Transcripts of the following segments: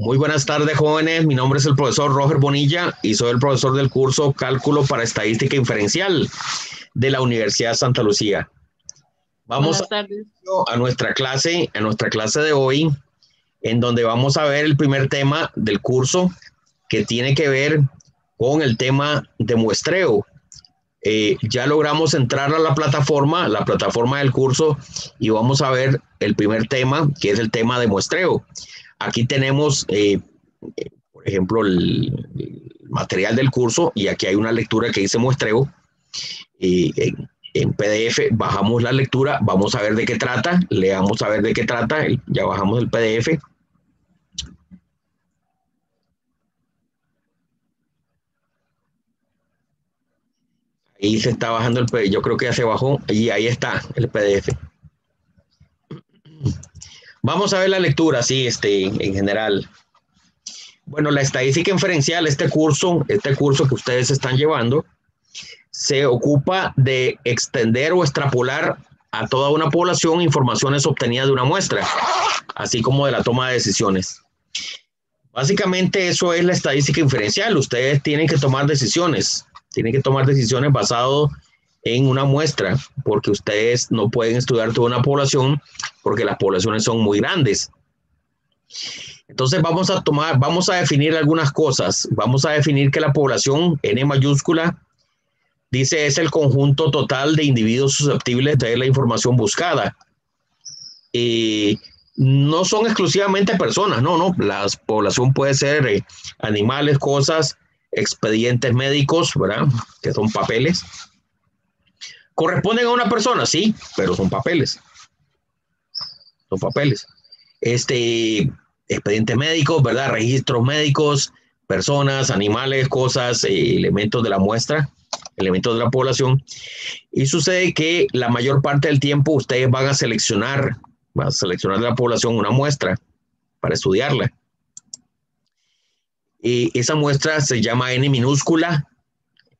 Muy buenas tardes, jóvenes. Mi nombre es el profesor Roger Bonilla y soy el profesor del curso Cálculo para Estadística Inferencial de la Universidad de Santa Lucía. Vamos a, nuestra clase, a nuestra clase de hoy, en donde vamos a ver el primer tema del curso que tiene que ver con el tema de muestreo. Eh, ya logramos entrar a la plataforma, la plataforma del curso, y vamos a ver el primer tema, que es el tema de muestreo. Aquí tenemos, eh, por ejemplo, el, material del curso y aquí hay una lectura que dice muestreo. en, en, PDF bajamos la lectura, vamos a ver de qué trata, leamos a ver de qué trata, ya bajamos el PDF. Ahí se está bajando el PDF, yo creo que ya se bajó y ahí está el PDF. Vamos a ver la lectura, sí, este, en general. Bueno, la estadística inferencial, este curso, este curso que ustedes están llevando, se ocupa de extender o extrapolar a toda una población informaciones obtenidas de una muestra, así como de la toma de decisiones. Básicamente eso es la estadística inferencial. Ustedes tienen que tomar decisiones, tienen que tomar decisiones basado en una muestra, porque ustedes no pueden estudiar toda una población porque las poblaciones son muy grandes. Entonces vamos a tomar, vamos a definir algunas cosas. Vamos a definir que la población N mayúscula dice es el conjunto total de individuos susceptibles de la información buscada. y no son exclusivamente personas, no, no, la población puede ser eh, animales, cosas, expedientes médicos, ¿verdad? Que son papeles. ¿Corresponden a una persona? Sí, pero son papeles son papeles. Este, expedientes médicos, ¿verdad? Registros médicos, personas, animales, cosas, eh, elementos de la muestra, elementos de la población. Y sucede que la mayor parte del tiempo ustedes van a seleccionar, van a seleccionar de la población una muestra para estudiarla. Y esa muestra se llama N minúscula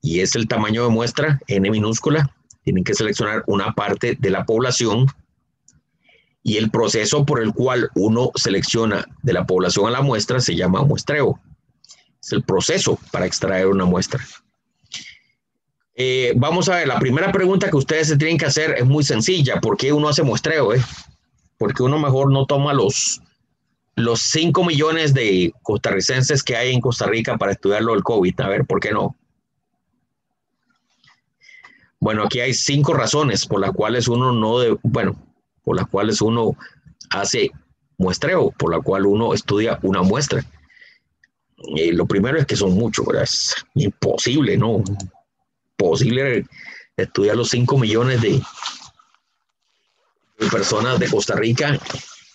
y es el tamaño de muestra, N minúscula. Tienen que seleccionar una parte de la población y el proceso por el cual uno selecciona de la población a la muestra se llama muestreo. Es el proceso para extraer una muestra. Eh, vamos a ver, la primera pregunta que ustedes se tienen que hacer es muy sencilla. ¿Por qué uno hace muestreo? Eh? Porque uno mejor no toma los, los 5 millones de costarricenses que hay en Costa Rica para estudiarlo del COVID. A ver, ¿por qué no? Bueno, aquí hay cinco razones por las cuales uno no debe, bueno, por las cuales uno hace muestreo, por la cual uno estudia una muestra. Y lo primero es que son muchos, es imposible, ¿no? Posible estudiar los 5 millones de, personas de Costa Rica.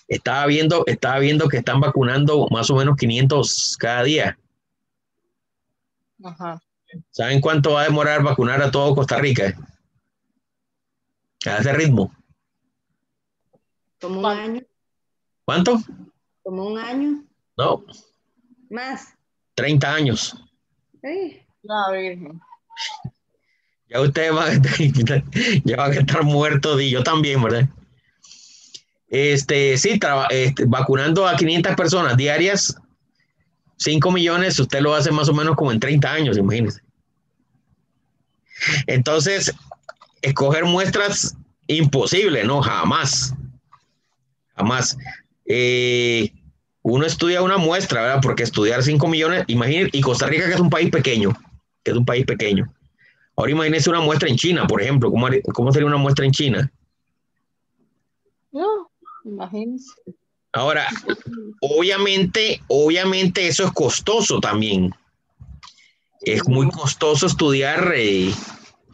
Estaba viendo, estaba viendo que están vacunando más o menos 500 cada día. ¿Saben cuánto va a demorar vacunar a todo Costa Rica? A ese ritmo. Como un año. ¿Cuánto? Como un año. No. Más. 30 años. Sí. La Virgen. Ya ustedes van a estar, ya van a estar muertos y yo también, ¿verdad? Este, sí, este, vacunando a 500 personas diarias, 5 millones, usted lo hace más o menos como en 30 años, imagínense. Entonces, escoger muestras, imposible, ¿no? Jamás. Jamás. Eh, uno estudia una muestra, ¿verdad? Porque estudiar 5 millones, imagínense, y Costa Rica que es un país pequeño, que es un país pequeño. Ahora imagínense una muestra en China, por ejemplo, ¿cómo, cómo sería una muestra en China? No, imagínense. Ahora, obviamente, obviamente eso es costoso también. Es muy costoso estudiar, eh,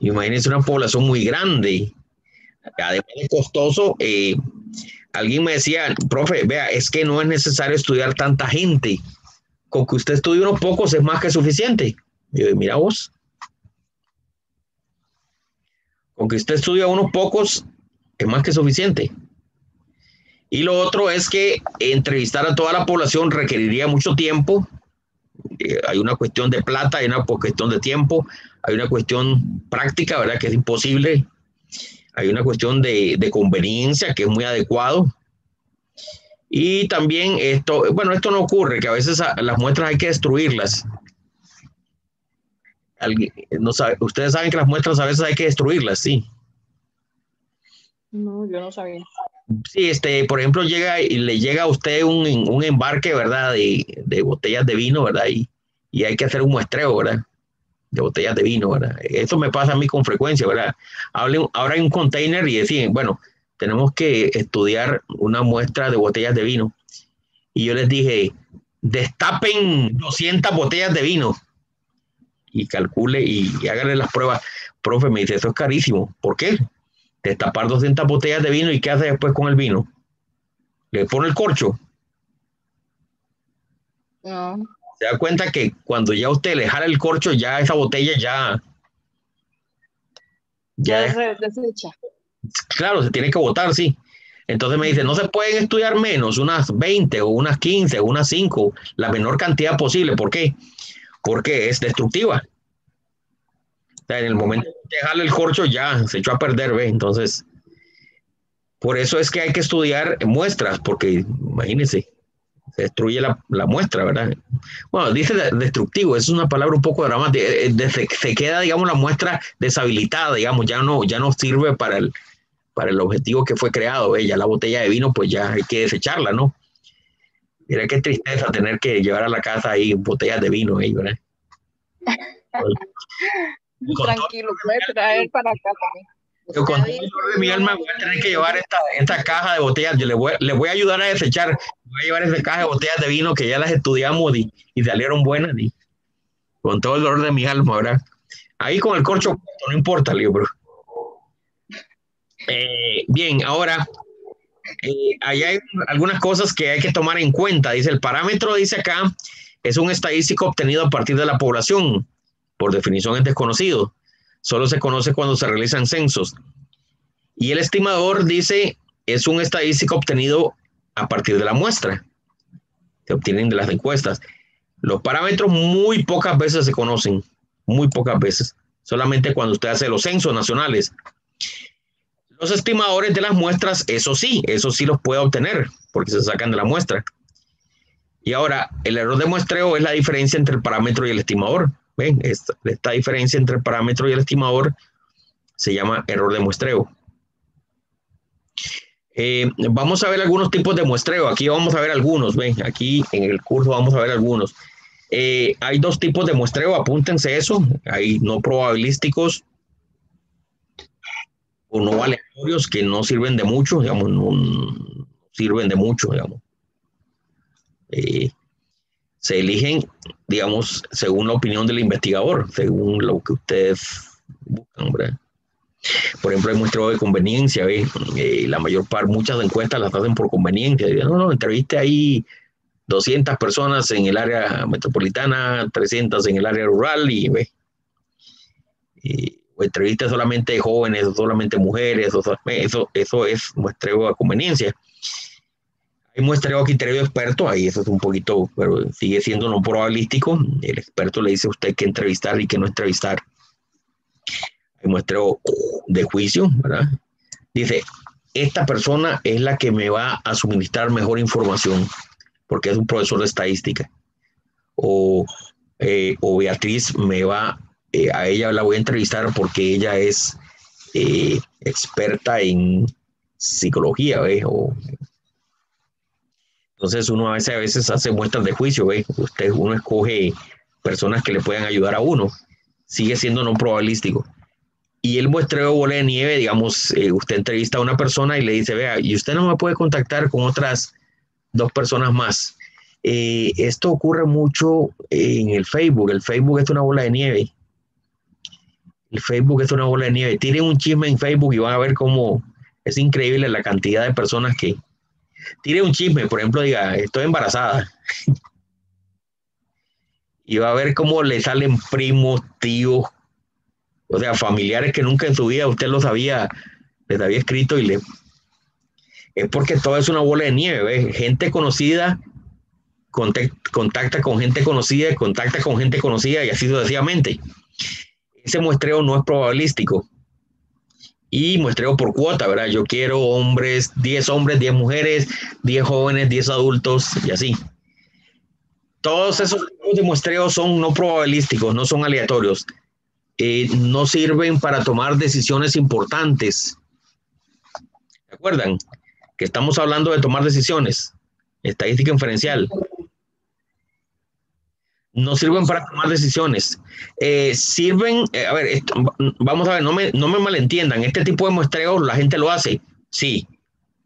imagínense una población muy grande. Además de costoso, eh, alguien me decía, profe, vea, es que no es necesario estudiar tanta gente. Con que usted estudie unos pocos es más que suficiente. Y yo, mira vos. Con que usted estudie unos pocos es más que suficiente. Y lo otro es que entrevistar a toda la población requeriría mucho tiempo. Eh, hay una cuestión de plata, hay una cuestión de tiempo, hay una cuestión práctica, ¿verdad? Que es imposible hay una cuestión de, conveniencia que es muy adecuado. Y también esto, bueno, esto no ocurre, que a veces a- las muestras hay que destruirlas. Alguien- no sabe- ustedes saben que las muestras a veces hay que destruirlas, sí. No, yo no sabía. Sí, este, por ejemplo, llega y le llega a usted un, un embarque, ¿verdad? De, de botellas de vino, ¿verdad? Y, y hay que hacer un muestreo, ¿verdad? De botellas de vino, ¿verdad? Eso me pasa a mí con frecuencia, ¿verdad? Ahora hay un container y deciden, bueno, tenemos que estudiar una muestra de botellas de vino. Y yo les dije, destapen 200 botellas de vino y calcule y, y hágale las pruebas. Profe, me dice, eso es carísimo. ¿Por qué? destapar 200 botellas de vino y ¿qué hace después con el vino? Le pone el corcho. No, Se da cuenta que cuando ya usted le jala el corcho, ya esa botella ya, ya desecha. claro, se tiene que botar, sí. Entonces me dice, no se pueden estudiar menos, unas 20 o unas 15 o unas 5, la menor cantidad posible. ¿Por qué? Porque es destructiva. O sea, en el momento que jala el corcho ya se echó a perder, ¿ve? Entonces, por eso es que hay que estudiar muestras, porque imagínense, se destruye la, la muestra, ¿verdad? Bueno, dice de- destructivo, es una palabra un poco dramática, eh, eh, se, queda, digamos, la muestra deshabilitada, digamos, ya no, ya no sirve para el, para el objetivo que fue creado, ¿ve? ya la botella de vino, pues ya hay que desecharla, ¿no? Mira qué tristeza tener que llevar a la casa ahí botellas de vino, ahí, ¿verdad? Tranquilo, puede traer para acá también. Yo con todo el dolor de mi alma voy a tener que llevar esta, esta caja de botellas. Yo le voy, le voy a ayudar a desechar. Voy a llevar esa caja de botellas de vino que ya las estudiamos y, y salieron buenas. y con todo el dolor de mi alma, ¿verdad? Ahí con el corcho, no importa, pero. Eh, bien, ahora, eh, ahí hay algunas cosas que hay que tomar en cuenta. Dice, el parámetro, dice acá, es un estadístico obtenido a partir de la población. Por definición es desconocido. Solo se conoce cuando se realizan censos. Y el estimador dice, es un estadístico obtenido a partir de la muestra. Se obtienen de las encuestas. Los parámetros muy pocas veces se conocen, muy pocas veces. Solamente cuando usted hace los censos nacionales. Los estimadores de las muestras, eso sí, eso sí los puede obtener, porque se sacan de la muestra. Y ahora, el error de muestreo es la diferencia entre el parámetro y el estimador. ¿Ven? Esta, diferencia entre el parámetro y el estimador se llama error de muestreo. Eh, vamos a ver algunos tipos de muestreo. Aquí vamos a ver algunos. Ven, aquí en el curso vamos a ver algunos. Eh, hay dos tipos de muestreo, apúntense eso. Hay no probabilísticos o no aleatorios que no sirven de mucho, digamos, no sirven de mucho, digamos. Eh, se eligen, digamos, según la opinión del investigador, según lo que ustedes buscan. Por ejemplo, hay muestreo de conveniencia, ¿ve? Eh, la mayor parte, muchas encuestas las hacen por conveniencia. No, no, entreviste ahí 200 personas en el área metropolitana, 300 en el área rural y ve. Y, o solamente jóvenes solamente mujeres, eso, eso es muestreo a conveniencia. Hay muestreo a criterio experto, ahí eso es un poquito, pero sigue siendo no probabilístico. El experto le dice a usted qué entrevistar y qué no entrevistar. Hay muestreo de juicio, ¿verdad? Dice, esta persona es la que me va a suministrar mejor información porque es un profesor de estadística. O, eh, o Beatriz me va, eh, a ella la voy a entrevistar porque ella es eh, experta en psicología, ¿ve? O, entonces uno a veces, a veces hace muestras de juicio, ¿ve? Usted, uno escoge personas que le puedan ayudar a uno. Sigue siendo no probabilístico. Y el muestreo bola de nieve, digamos, eh, usted entrevista a una persona y le dice, vea, y usted no me puede contactar con otras dos personas más. Eh, esto ocurre mucho en el Facebook. El Facebook es una bola de nieve. El Facebook es una bola de nieve. Tienen un chisme en Facebook y van a ver cómo es increíble la cantidad de personas que tiene un chisme. Por ejemplo, diga, estoy embarazada. y va a ver cómo le salen primos, tíos, o sea, familiares que nunca en su vida usted los había, les había escrito y le es porque todo es una bola de nieve, ¿ves? Gente conocida contacta con gente conocida, contacta con gente conocida y así sucesivamente. Ese muestreo no es probabilístico. Y muestreo por cuota, ¿verdad? Yo quiero hombres, 10 hombres, 10 mujeres, 10 jóvenes, 10 adultos y así. Todos esos muestreos son no probabilísticos, no son aleatorios. Eh, no sirven para tomar decisiones importantes. ¿Se acuerdan? Que estamos hablando de tomar decisiones. Estadística inferencial. No sirven para tomar decisiones. Eh, sirven, eh, a ver, vamos a ver, no me, no me malentiendan. Este tipo de muestreos la gente lo hace. Sí,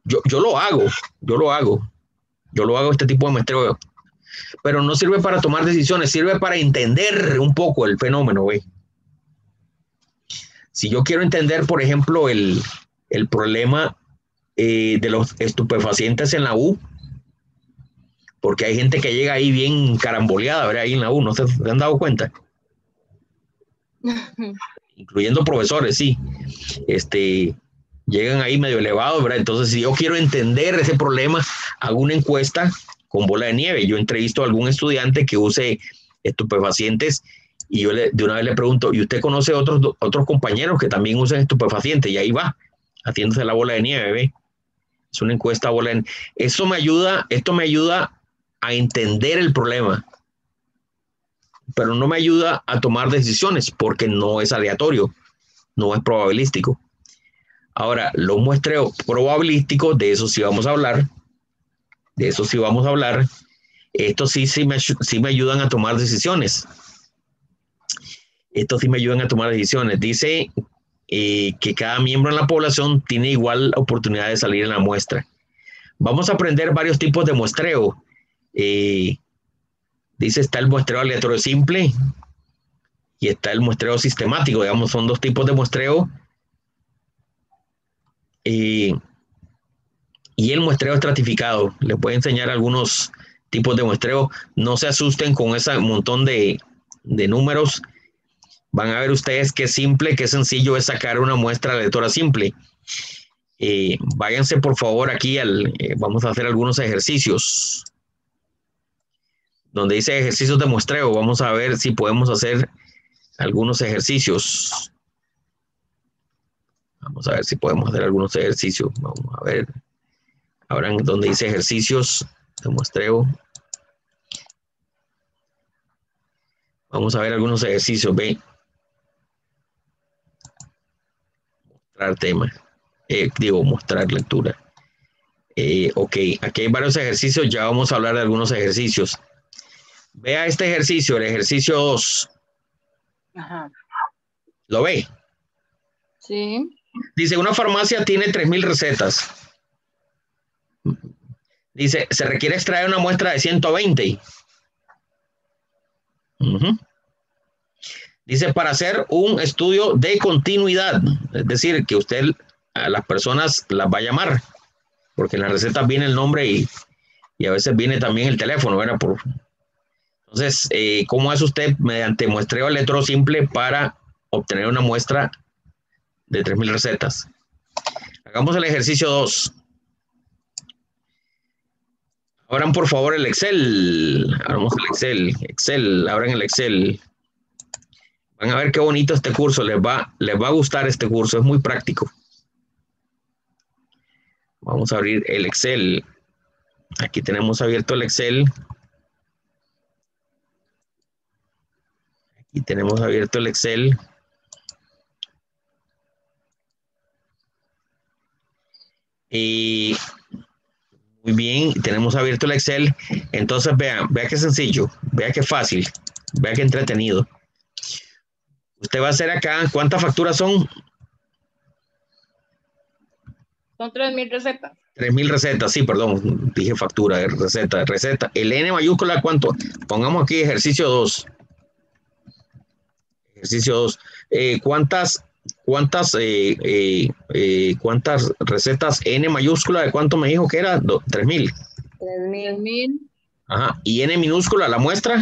yo, yo lo hago, yo lo hago. Yo lo hago este tipo de muestreo pero no sirve para tomar decisiones, sirve para entender un poco el fenómeno, güey. Si yo quiero entender, por ejemplo, el, el problema eh, de los estupefacientes en la U, porque hay gente que llega ahí bien caramboleada, ¿verdad? Ahí en la U, ¿no se, se han dado cuenta? Incluyendo profesores, sí. Este, llegan ahí medio elevados, ¿verdad? Entonces, si yo quiero entender ese problema, hago una encuesta con bola de nieve. Yo entrevisto a algún estudiante que use estupefacientes y yo le, de una vez le pregunto, ¿y usted conoce otros, otros compañeros que también usan estupefacientes? Y ahí va, haciéndose la bola de nieve, ¿ve? Es una encuesta bola de nieve. Esto me ayuda, esto me ayuda a entender el problema, pero no me ayuda a tomar decisiones porque no es aleatorio, no es probabilístico. Ahora, los muestreos probabilísticos, de eso sí vamos a hablar, de eso sí vamos a hablar, estos sí, sí, me, sí me ayudan a tomar decisiones. Estos sí me ayudan a tomar decisiones. Dice eh, que cada miembro en la población tiene igual oportunidad de salir en la muestra. Vamos a aprender varios tipos de muestreo. Eh, dice, está el muestreo aleatorio simple y está el muestreo sistemático. Digamos, son dos tipos de muestreo. Eh, y el muestreo estratificado. Les voy a enseñar algunos tipos de muestreo. No se asusten con ese montón de, de números. Van a ver ustedes qué simple, qué sencillo es sacar una muestra aleatoria simple. Eh, váyanse por favor aquí al, eh, vamos a hacer algunos ejercicios. Donde dice ejercicios de muestreo, vamos a ver si podemos hacer algunos ejercicios. Vamos a ver si podemos hacer algunos ejercicios. Vamos a ver. Ahora donde dice ejercicios de muestreo. Vamos a ver algunos ejercicios. Ve. Mostrar tema. Eh, digo, mostrar lectura. Eh, ok, aquí hay varios ejercicios. Ya vamos a hablar de algunos ejercicios. Vea este ejercicio, el ejercicio 2. Ajá. ¿Lo ve? Sí. Dice, una farmacia tiene 3.000 recetas. Dice, se requiere extraer una muestra de 120. Ujú. Dice, para hacer un estudio de continuidad, es decir, que usted a las personas las va a llamar, porque en las recetas viene el nombre y, y a veces viene también el teléfono, ¿verdad? Por, entonces, eh, ¿cómo hace usted mediante muestreo electro simple para obtener una muestra de 3.000 recetas? Hagamos el ejercicio 2. Abran por favor el Excel. Abramos el Excel. Excel, abran el Excel. Van a ver qué bonito este curso. Les va, les va a gustar este curso. Es muy práctico. Vamos a abrir el Excel. Aquí tenemos abierto el Excel. Aquí tenemos abierto el Excel. Y muy bien, tenemos abierto el Excel. Entonces, vean, vea qué sencillo, vea qué fácil, vea qué entretenido. Usted va a hacer acá, ¿cuántas facturas son? Son 3.000 recetas. 3.000 recetas, sí, perdón, dije factura, receta, receta. El N mayúscula, ¿cuánto? Pongamos aquí ejercicio 2. Ejercicio 2. Eh, ¿Cuántas, cuántas, eh, eh, eh, cuántas recetas N mayúscula de cuánto me dijo que era? Do- 3.000. 3.000, 3.000, Ajá. ¿Y N minúscula la muestra?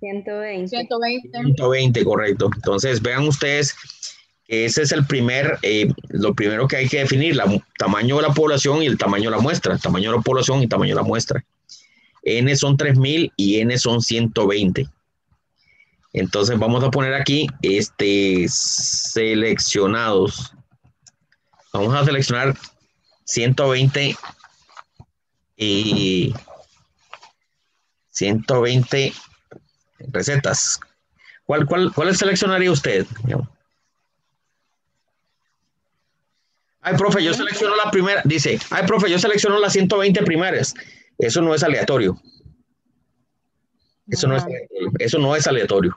120. 120. 120, correcto. Entonces, vean ustedes que ese es el primer, eh, lo primero que hay que definir, el tamaño de la población y el tamaño de la muestra, tamaño de la población y tamaño de la muestra. N son 3000 y N son 120. Entonces vamos a poner aquí este seleccionados. Vamos a seleccionar 120 y 120 recetas. ¿Cuál, cuál, cuál seleccionaría usted? Ay, profe, yo selecciono la primera. Dice, ay, profe, yo selecciono las 120 primeras. Eso no es aleatorio. Eso, no es, eso no es aleatorio.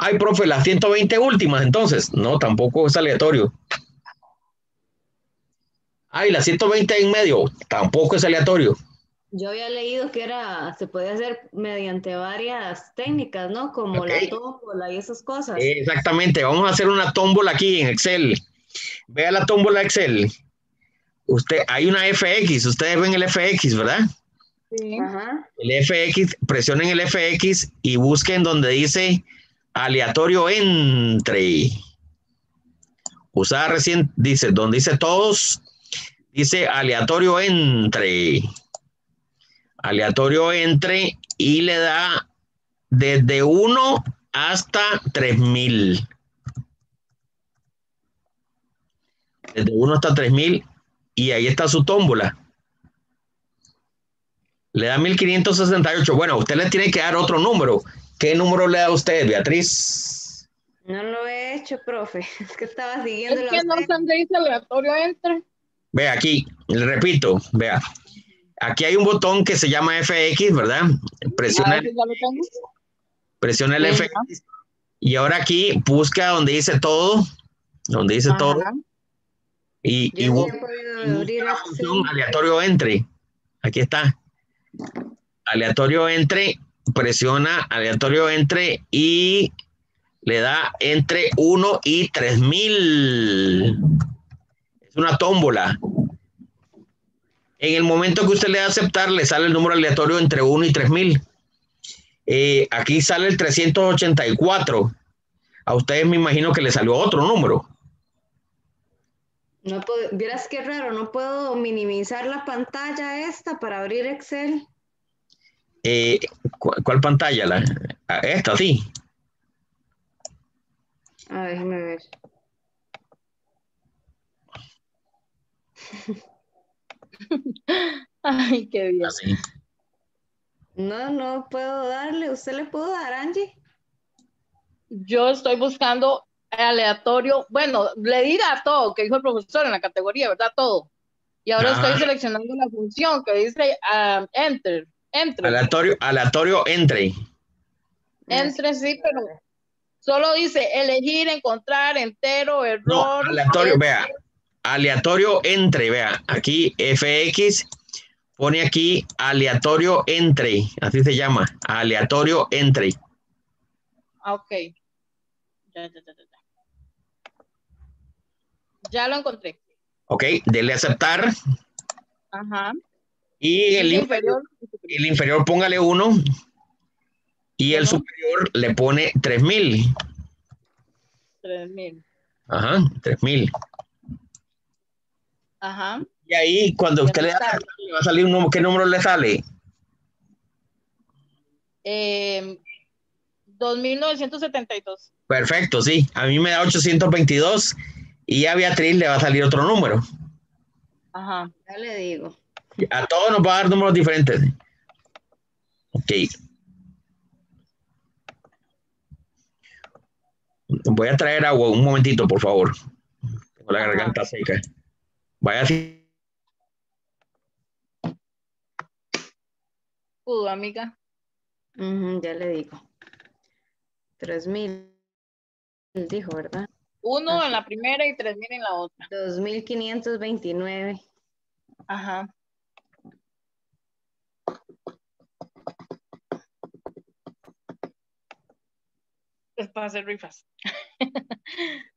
Ay, profe, las 120 últimas, entonces. No, tampoco es aleatorio. Ay, las 120 en medio, tampoco es aleatorio. Yo había leído que era, se puede hacer mediante varias técnicas, ¿no? Como la tómbola y esas cosas. Exactamente, vamos a hacer una tómbola aquí en Excel. Vea la tómbola Excel. Usted, hay una FX, ustedes ven el FX, ¿verdad? Sí. Ajá. El FX, presionen el FX y busquen donde dice aleatorio entre. Usada recién, dice, donde dice todos, dice aleatorio entre. Aleatorio entre y le da desde 1 hasta 3000. Desde 1 hasta 3000 y ahí está su tómbola. Le da 1568. Bueno, usted le tiene que dar otro número. ¿Qué número le da a usted, Beatriz? No lo he hecho, profe. Es que estaba siguiendo. Es que no dice aleatorio entre. Vea aquí, le repito, vea. Aquí hay un botón que se llama FX, ¿verdad? Presiona, el, sí, ya lo tengo. presiona el FX. Y ahora aquí busca donde dice todo, donde dice todo, Ajá. y, y busca abrir la función aleatorio entre. Aquí está. Aleatorio entre, presiona aleatorio entre y le da entre 1 y 3000. Es una tómbola. En el momento que usted le da aceptar, le sale el número aleatorio entre 1 y 3000. Eh, aquí sale el 384. A ustedes me imagino que le salió otro número. No puedo, qué raro, no puedo minimizar la pantalla esta para abrir Excel. Eh, ¿cu- ¿Cuál pantalla? La, ah, esta, sí. A ver, déjame ver. Ay, qué bien. Así. No, no puedo darle. ¿Usted le puedo dar, Angie? Yo estoy buscando aleatorio. Bueno, le di a todo que dijo el profesor en la categoría, ¿verdad? Todo. Y ahora Ajá. estoy seleccionando la función que dice ah, enter. Enter. Aleatorio, aleatorio entre. Entre sí, pero solo dice elegir, encontrar, entero, No, error. aleatorio, vea. Aleatorio entre, vea. Aquí FX pone aquí aleatorio entre. Así se llama. Aleatorio entre. Ah, ok. Ya, ya, ya, ya, ya. Ya lo encontré. Ok, dele aceptar. Ajá. Y el Dice inferior, el inferior póngale uno. Y el superior le pone 3000. 3000. Ajá, 3000. Ajá. Y ahí, cuando usted le da, sale. le va a salir un número. ¿Qué número le sale? Eh, 2972. Perfecto, sí. A mí me da 822 y a Beatriz le va a salir otro número. Ajá. Ya le digo. A todos nos va a dar números diferentes. Ok. Voy a traer agua un momentito, por favor. Tengo la garganta seca. Vaya así. Pudo, amiga. Ya le digo. 3000, dijo, ¿verdad? Uno en la primera y 3000 en la otra. 2529. Ajá. Es para hacer rifas.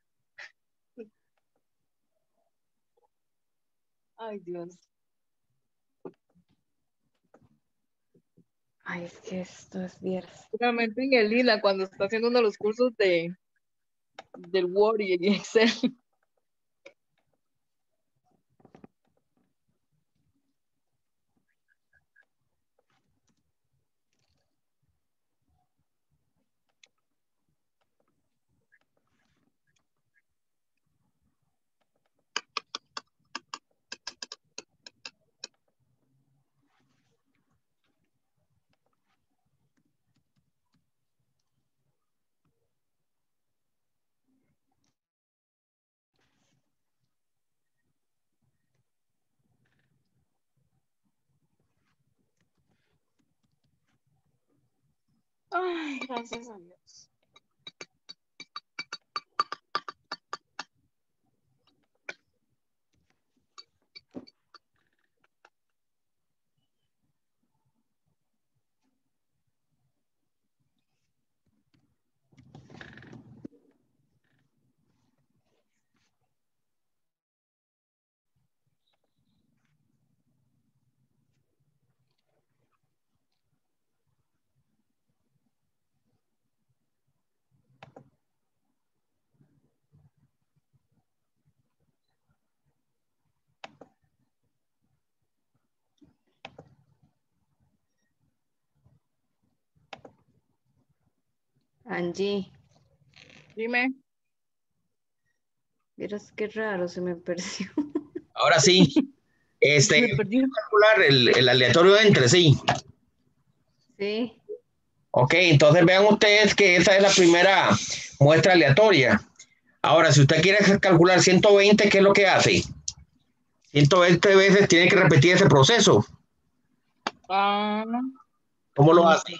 Ay, Dios. Ay, es que esto es vieras. Realmente en el cuando está haciendo uno de los cursos de del Word y el Excel. Ay, gracias a Dios. Angie, Dime. miras qué raro, se me perdió. Ahora sí. Este, el, el aleatorio entre sí. Sí, Ok, entonces vean ustedes que esa es la primera muestra aleatoria. Ahora, si usted quiere calcular 120, ¿qué es lo que hace? 120 veces tiene que repetir ese proceso. Ah, ¿Cómo lo hace?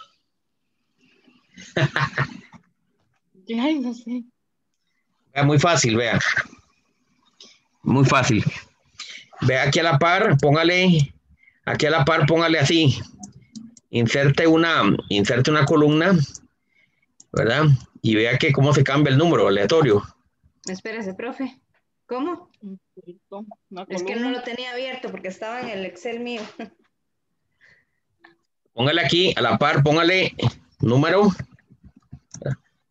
ay, no sé. Vea, muy fácil, vea. Muy fácil. Vea aquí a la par, póngale, aquí a la par, póngale así. Inserte una, inserte una columna, ¿verdad? Y vea que cómo se cambia el número aleatorio. espérese, profe. ¿Cómo? Es que no lo tenía abierto porque estaba en el Excel mío. Póngale aquí a la par, póngale número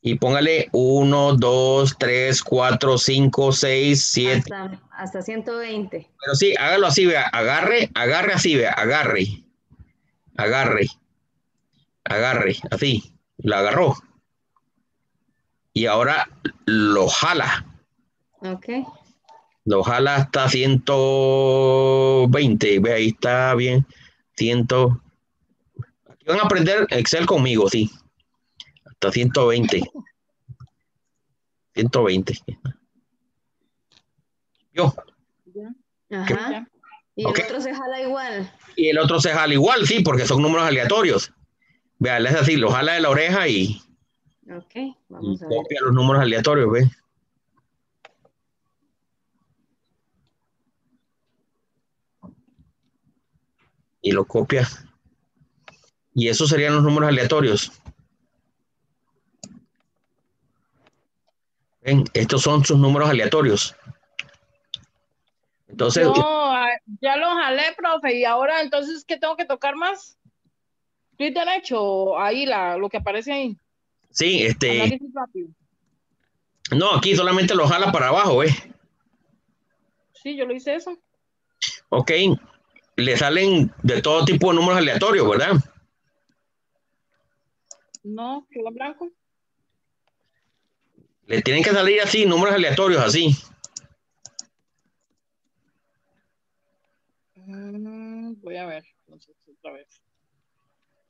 y póngale 1, 2, 3, 4, 5, 6, 7. Hasta, hasta 120. Pero sí, hágalo así, vea, agarre, agarre así, vea, agarre, agarre, agarre, así, lo agarró. Y ahora lo jala, Ok. lo jala hasta 120, ve ahí está bien, 100. Aquí van a aprender Excel conmigo, sí, hasta 120. 120. Yo. Ajá. Y el otro se jala igual. Y el otro se jala igual, sí, porque son números aleatorios. Vean, es así, lo jala de la oreja y, Ok, y vamos a ver. copia los números aleatorios, ¿ves? Y lo copia. Y esos serían los números aleatorios. Ven, estos son sus números aleatorios. Entonces, Yo ah, ya lo jalé, profe, y ahora entonces, ¿qué tengo que tocar más? Clic derecho, ahí la, lo que aparece ahí. sí, este, no, aquí solamente lo jala para abajo, ¿ves? Sí, yo lo hice eso. Ok, le salen de todo tipo de números aleatorios, ¿verdad? No, quedó blanco. Le tienen que salir así, números aleatorios, así. Mm, voy a ver, entonces, otra vez.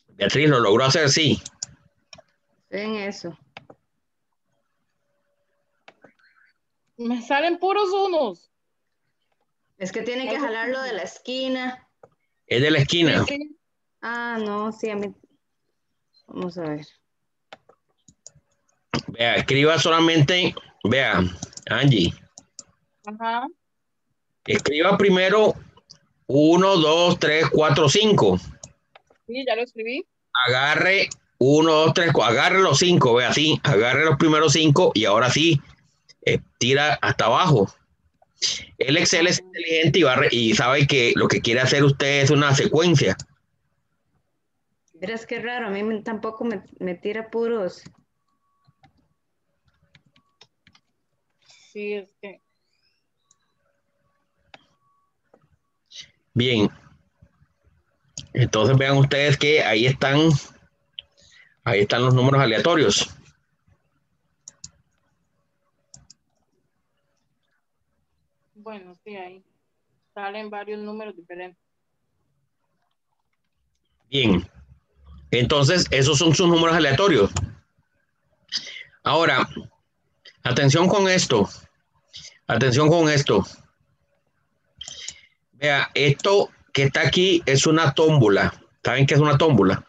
Beatriz lo logró hacer, sí. Ven eso. Me salen puros unos. Es que tiene que jalarlo de la esquina. Es de la esquina. Ah, no, sí, a mí. Vamos a ver. Vea, escriba solamente, vea, Angie, Ajá. escriba primero 1, 2, 3, 4, 5. Sí, ya lo escribí. Agarre 1, 2, 3, 4, agarre los 5, vea así, agarre los primeros 5 y ahora sí, eh, tira hasta abajo. El Excel es inteligente y, va a re- y sabe que lo que quiere hacer usted es una secuencia. Verás qué raro, a mí tampoco me, me tira puros. Sí, es que. Bien. Entonces vean ustedes que ahí están, ahí están los números aleatorios. Bueno, sí, ahí. Salen varios números diferentes. Bien. Entonces, esos son sus números aleatorios. Ahora, atención con esto. Atención con esto. Vea, esto que está aquí es una tómbola. ¿Saben qué es una tómbola?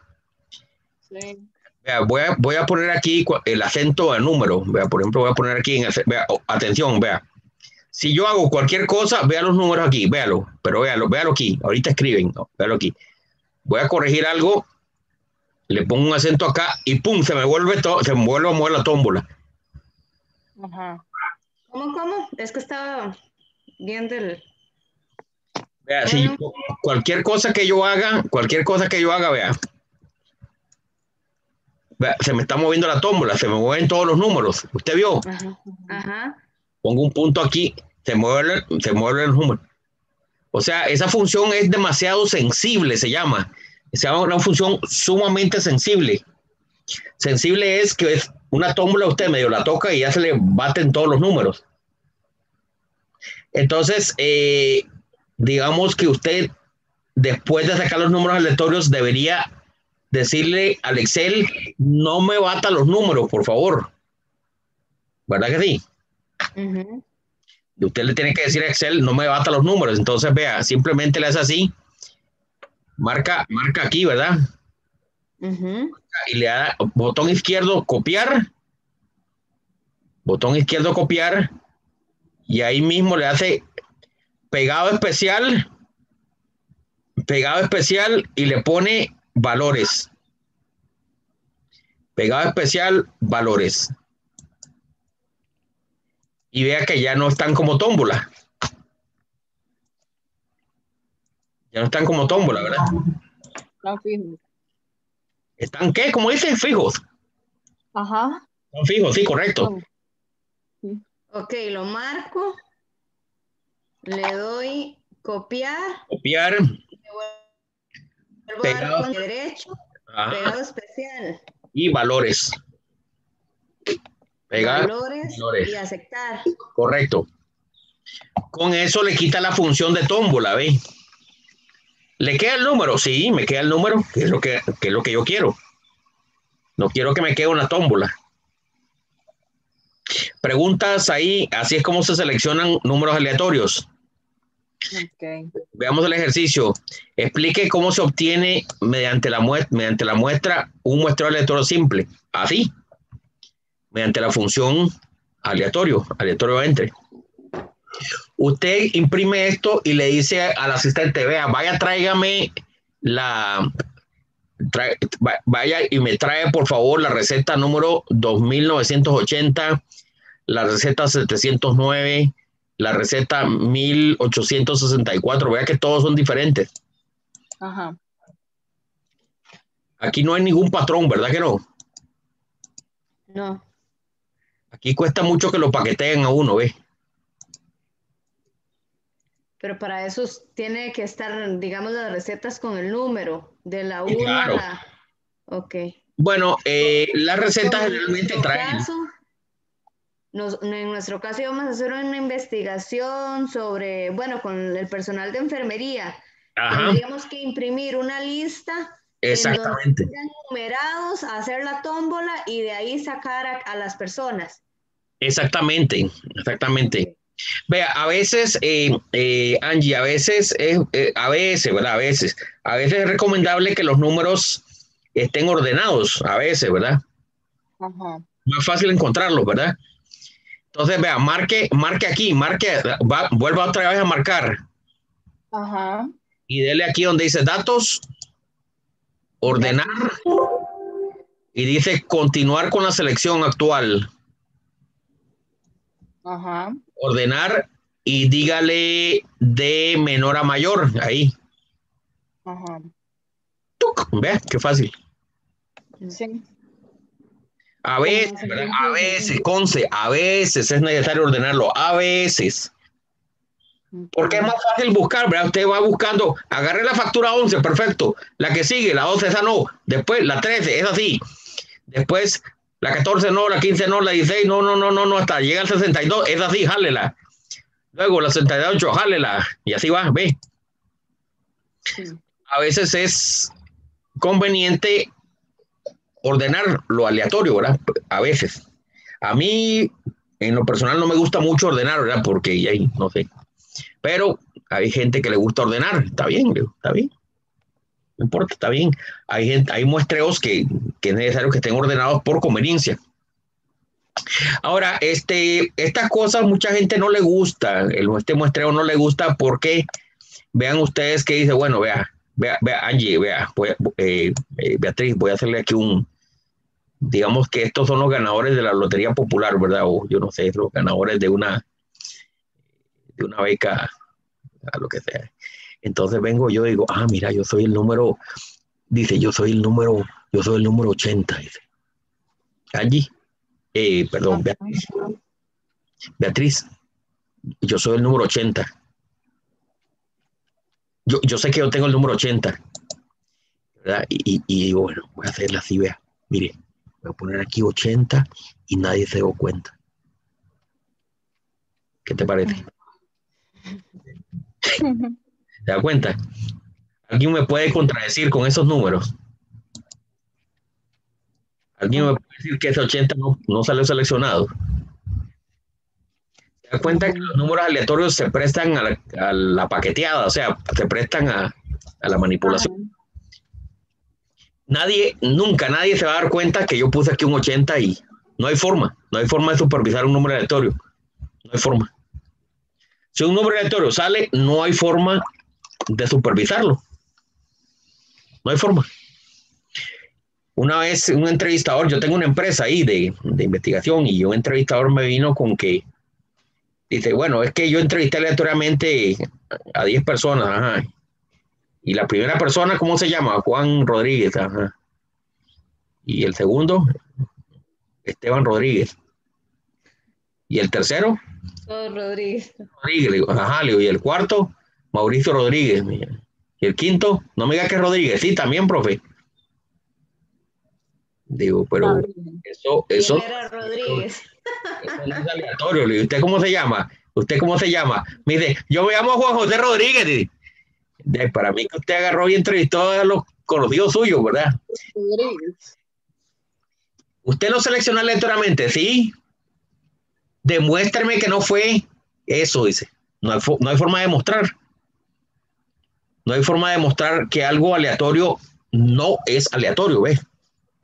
Sí. Vea, voy, a, voy a poner aquí el acento al número. Vea, por ejemplo, voy a poner aquí en vea, atención, vea. Si yo hago cualquier cosa, vea los números aquí, véalo, pero véalo, véalo aquí. Ahorita escriben, no, véalo aquí. Voy a corregir algo, le pongo un acento acá y pum, se me vuelve todo, se me vuelve a mover la tómbola. Ajá. ¿Cómo, cómo? Es que estaba viendo el. Vea, si cualquier cosa que yo haga, cualquier cosa que yo haga, vea, se me está moviendo la tómbola, se me mueven todos los números. ¿Usted vio? Ajá. Pongo un punto aquí, se mueve, se mueve el número. O sea, esa función es demasiado sensible, se llama. Se llama una función sumamente sensible. Sensible es que es una tómbola, usted medio la toca y ya se le baten todos los números. Entonces, eh, digamos que usted, después de sacar los números aleatorios, debería decirle al Excel, no me bata los números, por favor. ¿Verdad que sí? Usted le tiene que decir a Excel, no me bata los números. Entonces, vea, simplemente le hace así. Marca, marca aquí, ¿verdad? Y le da botón izquierdo, copiar. Botón izquierdo, copiar. Y ahí mismo le hace pegado especial. Pegado especial y le pone valores. Pegado especial, valores. Y vea que ya no están como tómbola. Ya no están como tómbola, ¿verdad? ¿Están qué? Como dicen, fijos. Ajá. Están fijos, sí, correcto. Ok, lo marco. Le doy copiar. Copiar pegado, derecho, pegado especial. Y valores. Pegar valores, y aceptar. Correcto. Con eso le quita la función de tómbola, ¿ve? ¿Le queda el número? Sí, me queda el número, que es lo que, que es lo que yo quiero. No quiero que me quede una tómbola. Preguntas ahí, así es como se seleccionan números aleatorios. Veamos el ejercicio. Explique cómo se obtiene mediante la, muestra, mediante la muestra un muestreo aleatorio simple. Así. Mediante la función aleatorio, aleatorio entre. Usted imprime esto y le dice al asistente, vea, vaya, tráigame la, vaya y me trae por favor la receta número 2980, la receta 709, la receta 1864, vea que todos son diferentes. Ajá. Aquí no hay ningún patrón, ¿verdad que no? No. Aquí cuesta mucho que lo paqueteen a uno, ¿ve? Pero para eso tiene que estar, digamos, las recetas con el número de la una. Claro. Ok. Bueno, eh, las recetas generalmente traen en nuestro caso íbamos a hacer una investigación sobre, bueno, con el personal de enfermería. Tendríamos que imprimir una lista. Exactamente. numerados, hacer la tómbola y de ahí sacar a, las personas. Exactamente, exactamente. Vea, a veces, eh, eh, Angie, a veces, es, eh, a veces, ¿verdad? A veces, a veces es recomendable que los números estén ordenados, a veces, ¿verdad? Ajá. Más fácil encontrarlos, ¿verdad? Entonces, vea, marque, marque aquí, marque, vuelva otra vez a marcar. Ajá. Y dele aquí donde dice datos, ordenar, y dice continuar con la selección actual. Ajá. Ordenar y dígale de menor a mayor, ahí. Ajá. Vea, qué fácil. Sí. A veces, A veces, Conce, a veces es necesario ordenarlo, a veces. Porque es más fácil buscar, ¿verdad? Usted va buscando, agarre la factura 11, perfecto. La que sigue, la 12, esa no. Después, la 13, es así. Después, la 14 no, la 15 no, la 16, no, no, no, no, no, hasta llega al 62, es así, jálela. Luego, la 68, jálela. Y así va, ve. A veces es conveniente ordenar lo aleatorio, ¿verdad? A veces. A mí, en lo personal, no me gusta mucho ordenar, ¿verdad? Porque ahí, no sé. Pero hay gente que le gusta ordenar, está bien, está bien. No importa, está bien. Hay gente, hay muestreos que que es necesario que estén ordenados por conveniencia. Ahora, este, estas cosas mucha gente no le gusta, el, este muestreo no le gusta porque vean ustedes que dice, bueno, vea, vea, vea, Angie, vea, eh, eh, Beatriz, voy a hacerle aquí un, digamos que estos son los ganadores de la Lotería Popular, ¿verdad? O yo no sé, los ganadores de una, de una beca, a lo que sea. Entonces vengo yo y digo, ah, mira, yo soy el número, dice, yo soy el número, yo soy el número 80, dice. Angie, eh, perdón, Beatriz. Beatriz, yo soy el número 80. Yo, yo sé que yo tengo el número 80. ¿verdad? Y, y, digo, bueno, voy a hacerla así, vea. Mire, voy a poner aquí 80 y nadie se dio cuenta. ¿Qué te parece? ¿Te das cuenta? ¿Alguien me puede contradecir con esos números? ¿Alguien me puede decir que ese 80 no, salió seleccionado? ¿Se da cuenta que los números aleatorios se prestan a la, paqueteada? O sea, se prestan a, la manipulación. Nadie, nunca nadie se va a dar cuenta que yo puse aquí un 80 y no hay forma, no hay forma de supervisar un número aleatorio. No hay forma. Si un número aleatorio sale, no hay forma de supervisarlo. No hay forma. Una vez un entrevistador, yo tengo una empresa ahí de, investigación y un entrevistador me vino con que dice, bueno, es que yo entrevisté aleatoriamente a 10 personas, Y la primera persona, ¿cómo se llama? Juan Rodríguez, Y el segundo, Esteban Rodríguez. Y el tercero, Rodríguez. Rodríguez, ajá, y el cuarto, Mauricio Rodríguez. Y el quinto, no me diga que es Rodríguez, sí, también, profe. Digo, pero eso, eso, era Rodríguez? Eso, es aleatorio. ¿Y usted cómo se llama? ¿Usted cómo se llama? Me dice, yo me llamo Juan José Rodríguez. para mí que usted agarró y entrevistó a los conocidos suyos, ¿verdad? Rodríguez. ¿Usted lo seleccionó aleatoriamente? Sí. Demuéstrame que no fue eso, dice. No hay, no hay forma de demostrar. No hay forma de demostrar que algo aleatorio no es aleatorio, ¿ves?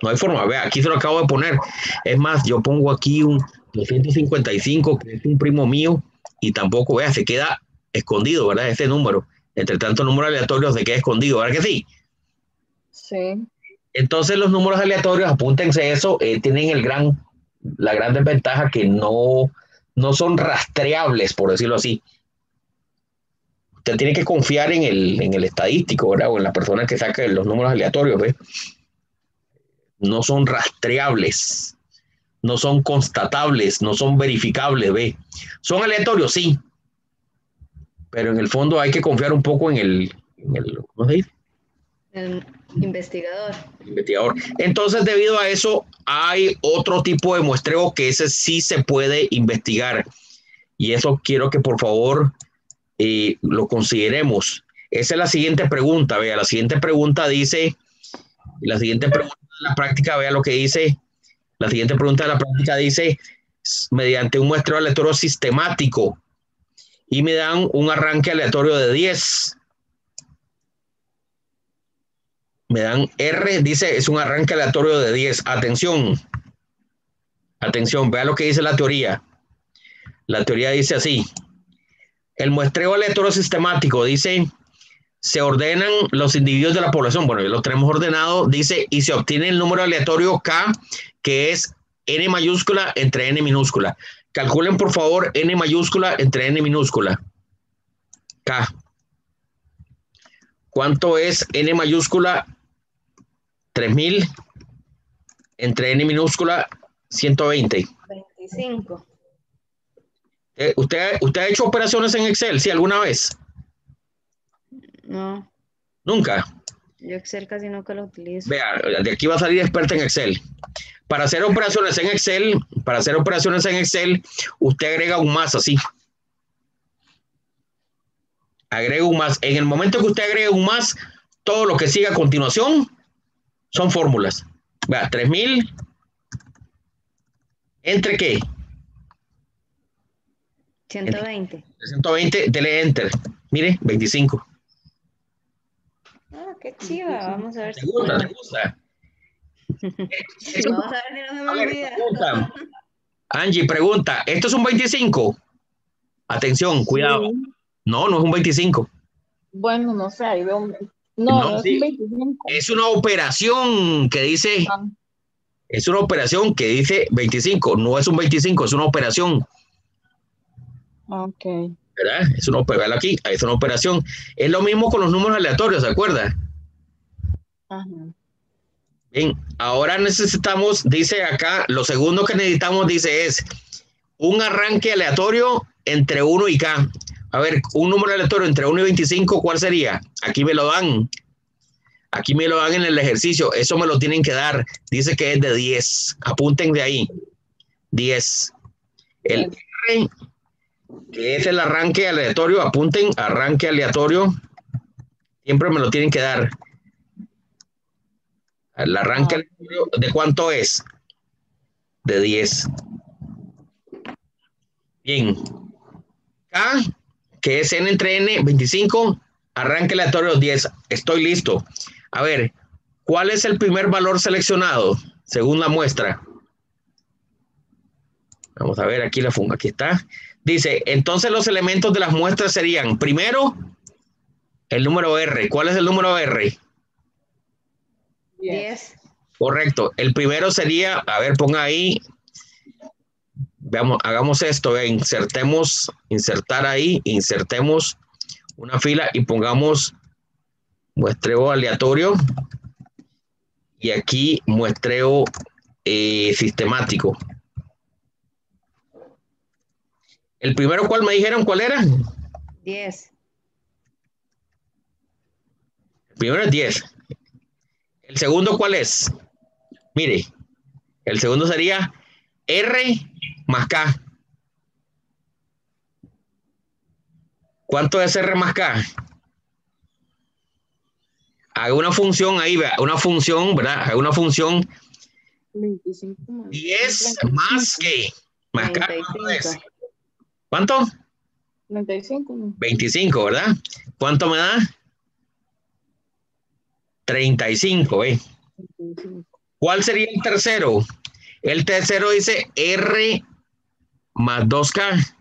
No hay forma, vea, aquí se lo acabo de poner. Es más, yo pongo aquí un 255, que es un primo mío, y tampoco, vea, se queda escondido, ¿verdad? Este número. Entre tantos números aleatorios se queda escondido, ¿verdad que sí? Sí. Entonces los números aleatorios, apúntense eso, eh, tienen el gran, la gran desventaja que no, no son rastreables, por decirlo así. Usted tiene que confiar en el, en el estadístico, ¿verdad? O en la persona que saca los números aleatorios, ¿ves? no son rastreables, no son constatables, no son verificables, ¿ve? Son aleatorios, sí, pero en el fondo hay que confiar un poco en el, ¿cómo se dice? El investigador. investigador. Entonces, debido a eso, hay otro tipo de muestreo que ese sí se puede investigar. Y eso quiero que por favor eh, lo consideremos. Esa es la siguiente pregunta. Vea, la siguiente pregunta dice, la siguiente pregunta la práctica, vea lo que dice. La siguiente pregunta de la práctica dice, mediante un muestreo aleatorio sistemático, y me dan un arranque aleatorio de 10. Me dan R, dice, es un arranque aleatorio de 10. Atención, atención, vea lo que dice la teoría. La teoría dice así, el muestreo aleatorio sistemático dice se ordenan los individuos de la población, bueno, ya lo tenemos ordenado, dice, y se obtiene el número aleatorio K, que es N mayúscula entre N minúscula. Calculen, por favor, N mayúscula entre N minúscula. K. ¿Cuánto es N mayúscula? 3000 entre N minúscula 120. 25. Eh, ¿usted, ¿Usted ha hecho operaciones en Excel, sí, alguna vez? No. Nunca. Yo Excel casi nunca lo utilizo. Vea, de aquí va a salir experta en Excel. Para hacer operaciones en Excel, para hacer operaciones en Excel, usted agrega un más así. Agrega un más. En el momento que usted agregue un más, todo lo que siga a continuación son fórmulas. Vea, 3000 entre qué? 120. 120, dele enter. Mire, 25 qué chiva. Vamos a ver si. Gusta, gusta. Vamos a ver si no se me olvida. Angie, pregunta, ¿esto es un 25? Atención, cuidado. No, no es un 25. Bueno, no sé, ahí veo No, no, es un 25. Es una operación que dice... Ah. Es una operación que dice 25, no es un 25, es una operación. Ok. ¿Verdad? Es una, aquí, es una operación. Es lo mismo con los números aleatorios, ¿se acuerda? Ajá. Bien, ahora necesitamos, dice acá, lo segundo que necesitamos, dice, es un arranque aleatorio entre 1 y K. A ver, un número aleatorio entre 1 y 25, ¿cuál sería? Aquí me lo dan. Aquí me lo dan en el ejercicio. Eso me lo tienen que dar. Dice que es de 10. Apunten de ahí. 10. El R, que es el arranque aleatorio, apunten, arranque aleatorio. Siempre me lo tienen que dar. El arranque ah. aleatorio, ¿de cuánto es? De 10. Bien. K, que es N entre N, 25, arranque aleatorio 10. Estoy listo. A ver, ¿cuál es el primer valor seleccionado según la muestra? Vamos a ver aquí la funga, aquí está. Dice, entonces los elementos de las muestras serían, primero, el número R. ¿Cuál es el número R? 10. Correcto. El primero sería, a ver, ponga ahí, veamos, hagamos esto, insertemos, insertar ahí, insertemos una fila y pongamos muestreo aleatorio y aquí muestreo eh, sistemático. ¿El primero cuál me dijeron cuál era? 10. El primero es 10. ¿El segundo cuál es? Mire, el segundo sería R más K. ¿Cuánto es R más K? haga una función ahí, vea, una función, ¿verdad? Haga una función 10 más que, más K, ¿cuánto? 25. 25, ¿verdad? ¿Cuánto me da? 35, ¿eh? ¿Cuál sería el tercero? El tercero dice R más 2K.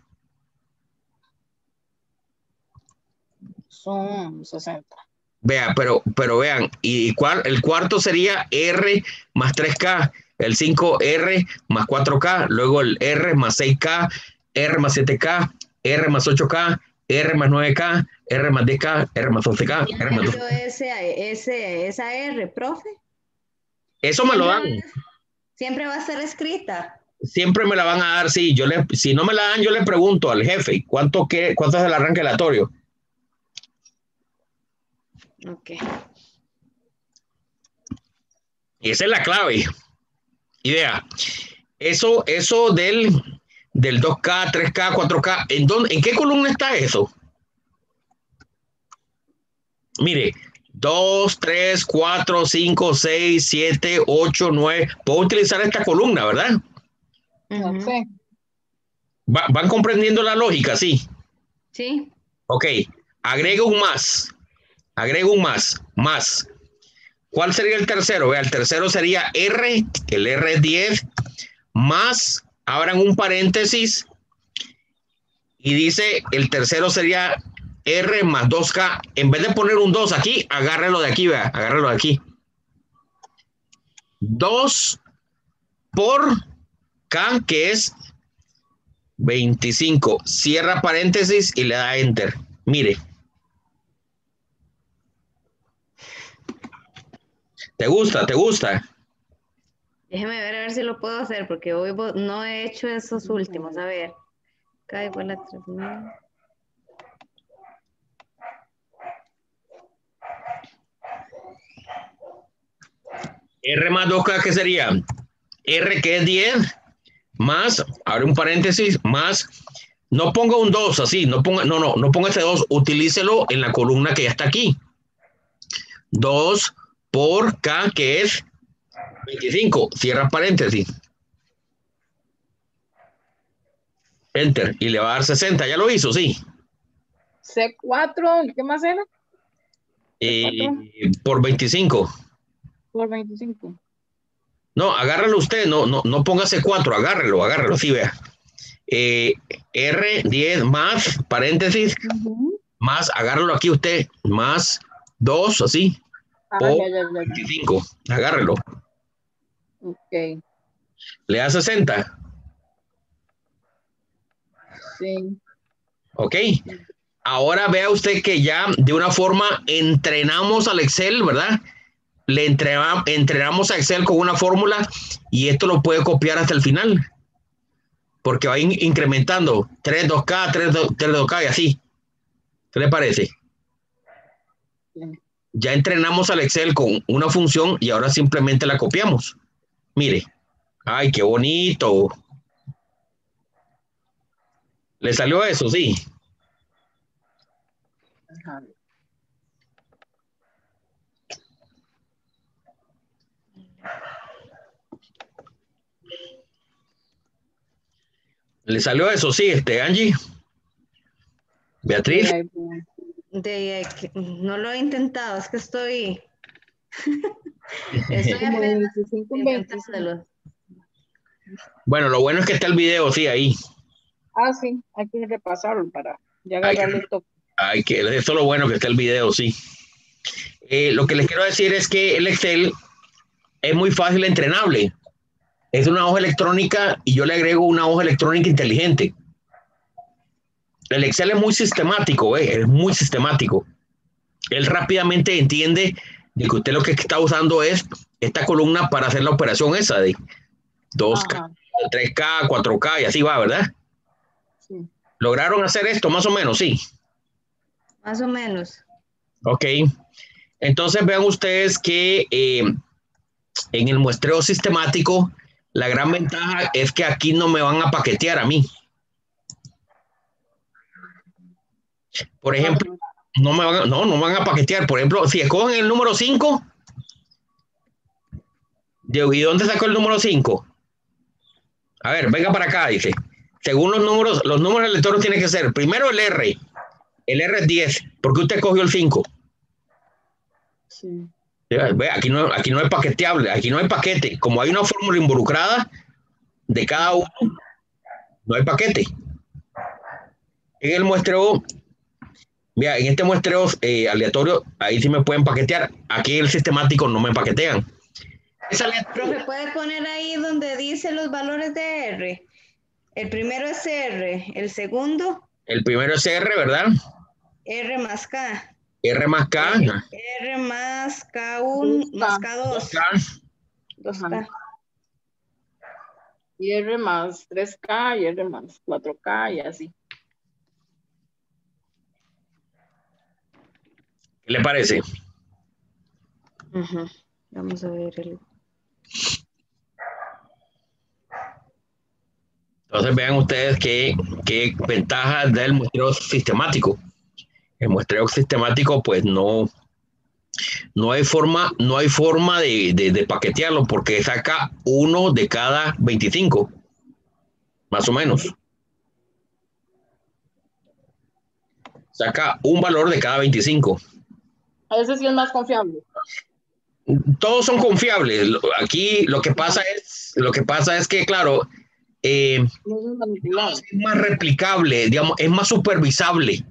Son 60. Vea, pero, pero vean, y cuál, el cuarto sería R más 3K, el 5R más 4K, luego el R más 6K, R más 7K, R más 8K, R más 9K, R más 10K, R más 11K, R más 12K. Ese, ese, esa R, profe? Eso me lo dan. Siempre va a ser escrita. Siempre me la van a dar, sí. Yo le, si no me la dan, yo le pregunto al jefe, ¿cuánto, qué, cuánto es el arranque aleatorio? Ok. Y esa es la clave. Idea. Eso, eso del, del 2K, 3K, 4K, ¿en, dónde, ¿en qué columna está eso? Mire, 2, 3, 4, 5, 6, 7, 8, 9. Puedo utilizar esta columna, ¿verdad? Sí. ¿Van comprendiendo la lógica? Sí. Sí. Ok, agrego un más. Agrego un más, más. ¿Cuál sería el tercero? Vea, el tercero sería R, el R es 10, más, abran un paréntesis, y dice, el tercero sería R más 2K. En vez de poner un 2 aquí, agárrelo de aquí, vea, agárrelo de aquí. 2 por K, que es 25. Cierra paréntesis y le da enter. Mire. ¿Te gusta? ¿Te gusta? Déjeme ver a ver si lo puedo hacer, porque hoy no he hecho esos últimos. A ver. Caigo la R más 2K, ¿qué sería? R que es 10, más, abre un paréntesis, más, no ponga un 2 así, no ponga, no, no, no ponga ese 2, utilícelo en la columna que ya está aquí. 2 por K, que es 25. Cierra paréntesis. Enter. Y le va a dar 60. ¿Ya lo hizo? Sí. C4, ¿qué más era? Eh, por 25. Por 25. No, agárralo usted, no, no, no póngase cuatro, agárrelo, agárrelo, sí, vea. Eh, R10 más, paréntesis, más, agárralo aquí usted, más 2, así, ah, o 25, agárrelo. Ok. ¿Le da 60? Sí. Ok. Ahora vea usted que ya de una forma entrenamos al Excel, ¿verdad? Le entrenamos a Excel con una fórmula y esto lo puede copiar hasta el final. Porque va incrementando 3, 2K, 3, 2K y así. ¿Qué le parece? Ya entrenamos al Excel con una función y ahora simplemente la copiamos. Mire. Ay, qué bonito. ¿Le salió eso? Sí. ¿Le salió eso? Sí, este, Angie. Beatriz. no lo he intentado, es que estoy. Bueno, lo bueno es que está el video, sí, ahí. Ah, sí, hay que repasarlo para ya agarrarle el Hay que, eso es lo bueno que está el video, sí. Eh, lo que les quiero decir es que el Excel es muy fácil entrenable. Es una hoja electrónica y yo le agrego una hoja electrónica inteligente. El Excel es muy sistemático, eh, es muy sistemático. Él rápidamente entiende de que usted lo que está usando es esta columna para hacer la operación esa de 2K, 3K, 4K y así va, ¿verdad? Sí. ¿Lograron hacer esto más o menos? Sí. Más o menos. Ok. Entonces vean ustedes que eh, en el muestreo sistemático, la gran ventaja es que aquí no me van a paquetear a mí. Por ejemplo, no me van a, no, no van a paquetear. Por ejemplo, si escogen el número 5, ¿y dónde sacó el número 5? A ver, venga para acá, dice. Según los números, los números electorales tienen que ser primero el R, el R es 10, porque usted cogió el 5. Sí. Aquí no, aquí no hay paqueteable, aquí no hay paquete. Como hay una fórmula involucrada de cada uno, no hay paquete. En el muestreo Mira, en este muestreo eh, aleatorio, ahí sí me pueden paquetear. Aquí el sistemático no me paquetean. Profe, ¿puede poner ahí donde dice los valores de R? El primero es R, el segundo. El primero es R, ¿verdad? R más K. R más K. R, más K1 más K2. 2K. Y R más 3K y R más 4K y así. ¿Qué le parece? Vamos a ver el... Entonces vean ustedes qué, qué ventajas da el muestreo sistemático. El muestreo sistemático, pues no, no hay forma, no hay forma de, de, paquetearlo porque saca uno de cada 25, más o menos. Saca un valor de cada 25. Ese sí es más confiable. Todos son confiables. Aquí lo que pasa es, lo que pasa es que, claro, eh, es más replicable, digamos, es más supervisable.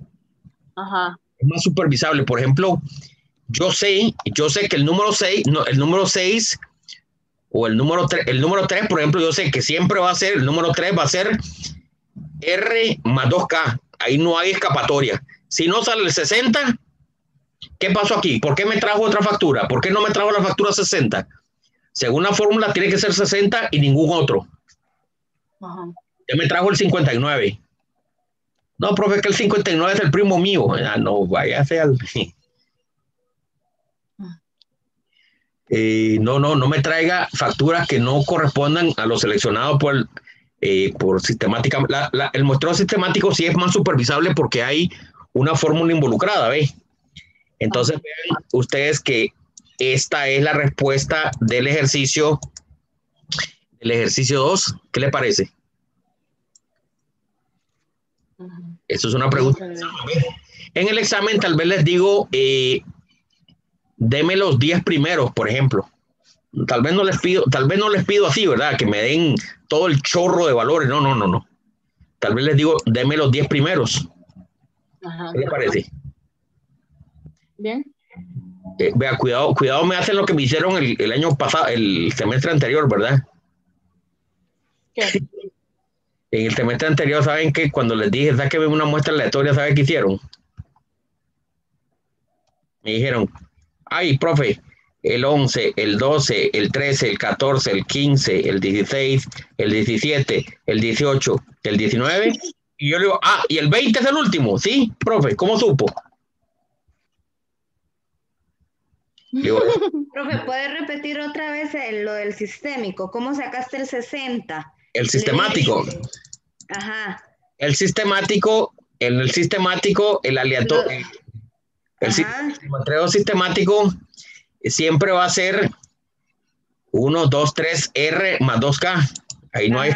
Ajá. Es más supervisable. Por ejemplo, yo sé, yo sé que el número 6, no, el número 6 o el número 3, el número 3, por ejemplo, yo sé que siempre va a ser, el número 3 va a ser R más 2K. Ahí no hay escapatoria. Si no sale el 60, ¿Qué pasó aquí? ¿Por qué me trajo otra factura? ¿Por qué no me trajo la factura 60? Según la fórmula tiene que ser 60 y ningún otro. Ajá. Ya me trajo el 59. No, profe, es que el 59 es el primo mío. Ah, no, vaya al... Eh, no, no, no me traiga facturas que no correspondan a lo seleccionado por, eh, por sistemática. el muestreo sistemático sí es más supervisable porque hay una fórmula involucrada, ¿ves? Entonces vean ustedes que esta es la respuesta del ejercicio, del ejercicio 2. ¿Qué le parece? Eso es una pregunta. En el examen tal vez les digo, eh, deme los 10 primeros, por ejemplo. tal vez no les pido, tal vez no les pido así, ¿verdad? Que me den todo el chorro de valores. No, no, no, no. Tal vez les digo, denme los 10 primeros. ¿Qué le parece? Bien. Eh, vea, cuidado, cuidado, me hacen lo que me hicieron el, año pasado, el semestre anterior, ¿verdad? ¿Qué? En el semestre anterior, ¿saben que Cuando les dije, sáquenme una muestra aleatoria, ¿saben qué hicieron? Me dijeron, ay, profe, el 11, el 12, el 13, el 14, el 15, el 16, el 17, el 18, el 19. Y yo le digo, ah, y el 20 es el último, ¿sí? Profe, ¿cómo supo? Profe, ¿puedes repetir otra vez lo del sistémico? ¿Cómo sacaste el 60? El sistemático. Ajá. El sistemático, en el sistemático, el aleatorio, el, el sistemático siempre va a ser 1, 2, 3, R más 2K. Ahí no hay.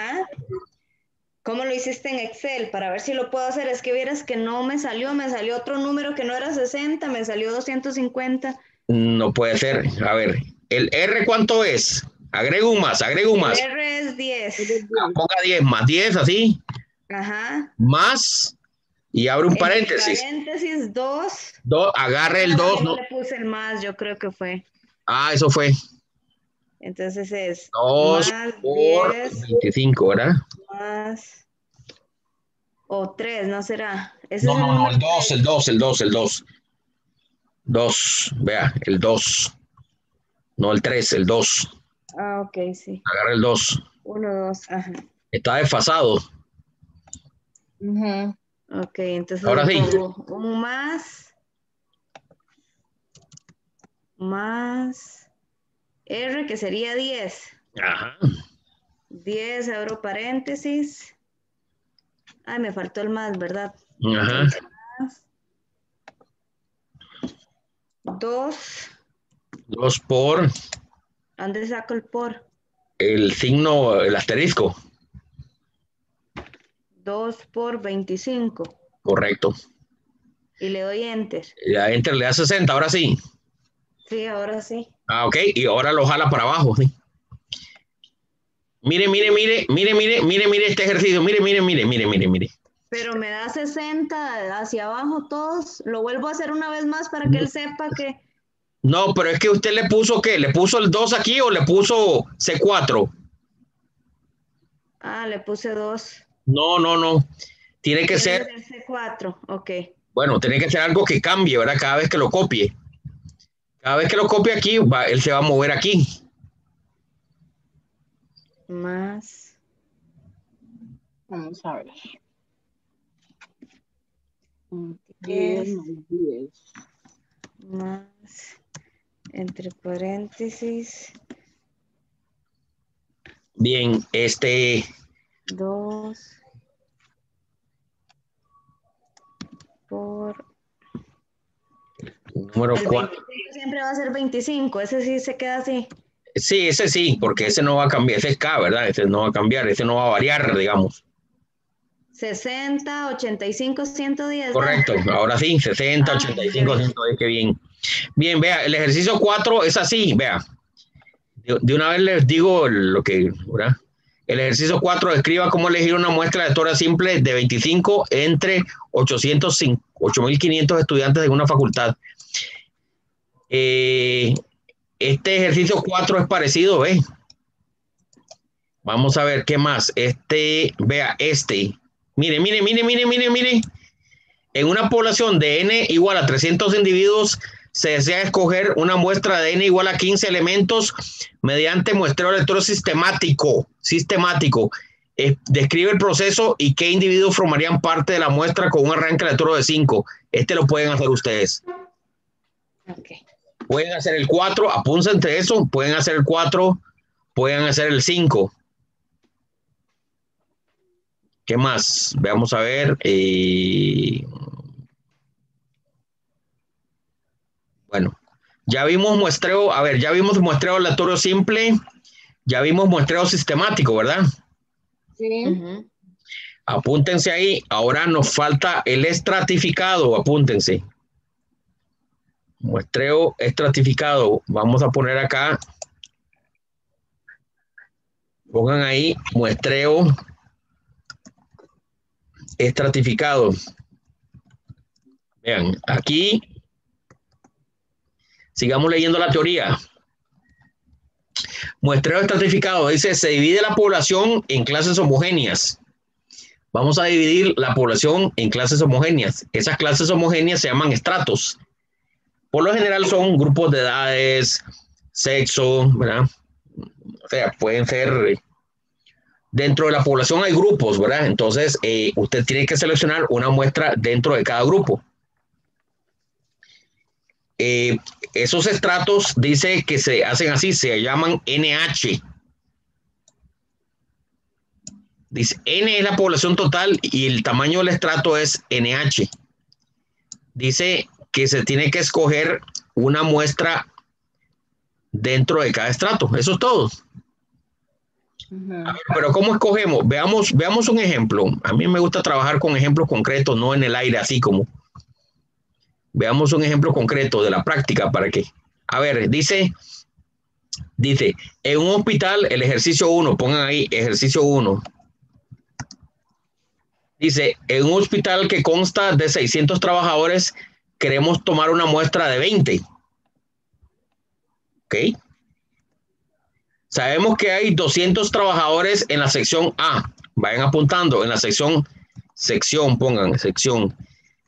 ¿Cómo lo hiciste en Excel? Para ver si lo puedo hacer. Es que vieras que no me salió, me salió otro número que no era 60, me salió 250. No puede ser. A ver, ¿el R cuánto es? Agrego un más, agrego un más. El R es 10. ponga 10 más 10, así. Ajá. Más y abre un paréntesis. Paréntesis 2. agarre el 2. No le puse el más, yo creo que fue. Ah, eso fue. Entonces es 2 por 25, ¿verdad? Más. O 3, ¿no será? no, no, no, el 2, el 2, el 2, el 2. 2, vea, el 2. No el 3, el 2. Ah, ok, sí. Agarra el 2. 1, 2, ajá. Está desfasado. Uh Ok, entonces. Ahora sí. Un más. Más. R, que sería 10. Ajá. 10, abro paréntesis. Ay, me faltó el más, ¿verdad? Ajá. 2. 2 por. ¿Dónde saco el por? El signo, el asterisco. 2 por 25. Correcto. Y le doy enter. Ya enter le da 60, ahora sí. Sí, ahora sí. Ah, ok, y ahora lo jala para abajo, sí. Mire, mire, mire, mire, mire, mire, mire este ejercicio, mire, mire, mire, mire, mire, mire. Pero me da 60 hacia abajo todos. Lo vuelvo a hacer una vez más para que él sepa que. No, pero es que usted le puso qué? ¿Le puso el 2 aquí o le puso C4? Ah, le puse 2. No, no, no. Tiene que ser. C4, ok. Bueno, tiene que ser algo que cambie, ¿verdad? Cada vez que lo copie. Cada vez que lo copie aquí, va, él se va a mover aquí. Más. Vamos a ver. 10 más entre paréntesis. Bien, este. 2 por. Número 4. Siempre va a ser 25, ese sí se queda así. Sí, ese sí, porque ese no va a cambiar, ese es K, ¿verdad? Ese no va a cambiar, ese no va a variar, digamos. 60, 85, 110. Correcto, ahora sí, 60, 85, 110, qué bien. Bien, vea, el ejercicio 4 es así, vea. De, una vez les digo lo que, ¿verdad? El ejercicio 4 describa cómo elegir una muestra de tora simple de 25 entre 8.500 estudiantes de una facultad. Eh, este ejercicio 4 es parecido, ¿ve? Vamos a ver qué más. Este, vea, este. Mire, mire, mire, mire, mire, mire. En una población de n igual a 300 individuos, se desea escoger una muestra de n igual a 15 elementos mediante muestreo electrónico sistemático. Sistemático. Eh, describe el proceso y qué individuos formarían parte de la muestra con un arranque electrónico de 5. Este lo pueden hacer ustedes. Pueden hacer el 4, apúntense entre eso. Pueden hacer el 4, pueden hacer el 5. ¿Qué más? Veamos a ver. Eh, bueno, ya vimos muestreo, a ver, ya vimos muestreo aleatorio simple, ya vimos muestreo sistemático, ¿verdad? Sí. Apúntense ahí. Ahora nos falta el estratificado, apúntense. Muestreo estratificado. Vamos a poner acá Pongan ahí muestreo estratificado. Vean, aquí sigamos leyendo la teoría. Muestreo estratificado dice, se divide la población en clases homogéneas. Vamos a dividir la población en clases homogéneas. Esas clases homogéneas se llaman estratos. Por lo general son grupos de edades, sexo, ¿verdad? O sea, pueden ser dentro de la población hay grupos, ¿verdad? Entonces, eh, usted tiene que seleccionar una muestra dentro de cada grupo. Eh, esos estratos dice que se hacen así, se llaman NH. Dice, N es la población total y el tamaño del estrato es NH. Dice que se tiene que escoger una muestra dentro de cada estrato. Eso es todo. Pero ¿cómo escogemos? Veamos, veamos un ejemplo. A mí me gusta trabajar con ejemplos concretos, no en el aire, así como. Veamos un ejemplo concreto de la práctica para que. A ver, dice, dice, en un hospital, el ejercicio 1, pongan ahí, ejercicio 1. Dice, en un hospital que consta de 600 trabajadores, queremos tomar una muestra de 20. ¿Ok? Sabemos que hay 200 trabajadores en la sección A. Vayan apuntando en la sección, sección, pongan sección.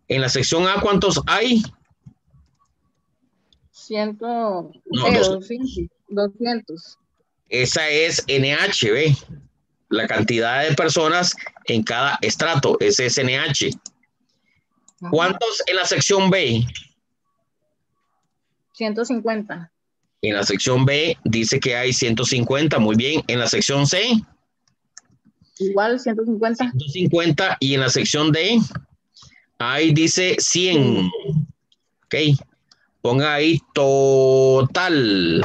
En la sección A, ¿cuántos hay? Ciento, no, 200. Esa es NH, ¿ve? La cantidad de personas en cada estrato, ese es NH. ¿Cuántos en la sección B? 150. En la sección B dice que hay 150, muy bien. En la sección C. Igual 150. 150 y en la sección D ahí dice 100. Ok. Ponga ahí total.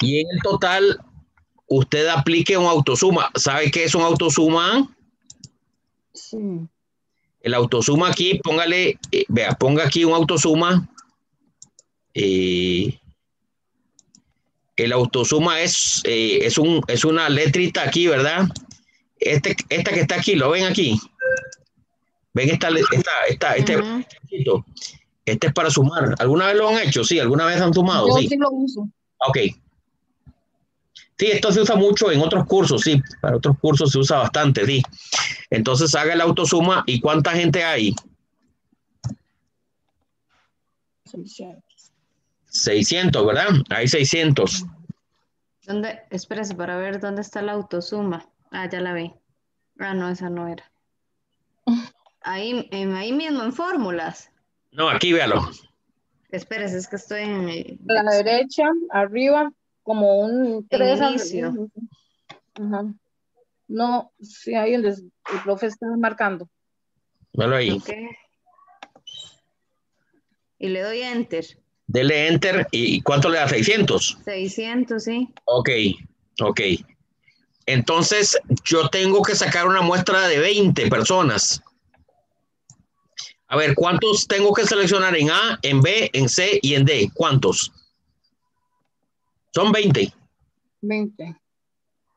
Y en el total usted aplique un autosuma. ¿Sabe qué es un autosuma? Sí. El autosuma aquí, póngale, eh, vea, ponga aquí un autosuma. Eh, el autosuma es, eh, es, un, es una letrita aquí, ¿verdad? Este, esta que está aquí, ¿lo ven aquí? ¿Ven esta, esta, esta este, este es para sumar. ¿Alguna vez lo han hecho? Sí, ¿alguna vez han sumado? sí. sí lo uso. Ok. Sí, esto se usa mucho en otros cursos, sí. Para otros cursos se usa bastante, sí. Entonces haga el autosuma y ¿cuánta gente hay? 600, ¿verdad? Hay 600. ¿Dónde? Espérese para ver dónde está la autosuma. Ah, ya la vi. Ah, no, esa no era. Ahí, ahí mismo en fórmulas. No, aquí véalo. Espérese, es que estoy en... A la derecha, arriba, como un 3 inicio. No, sí, ahí el, el profe está marcando. Véalo ahí. Y le doy enter. Dele enter y ¿cuánto le da? 600. 600, sí. Ok, ok. Entonces yo tengo que sacar una muestra de 20 personas. A ver, ¿cuántos tengo que seleccionar en A, en B, en C y en D? ¿Cuántos? Son 20. 20.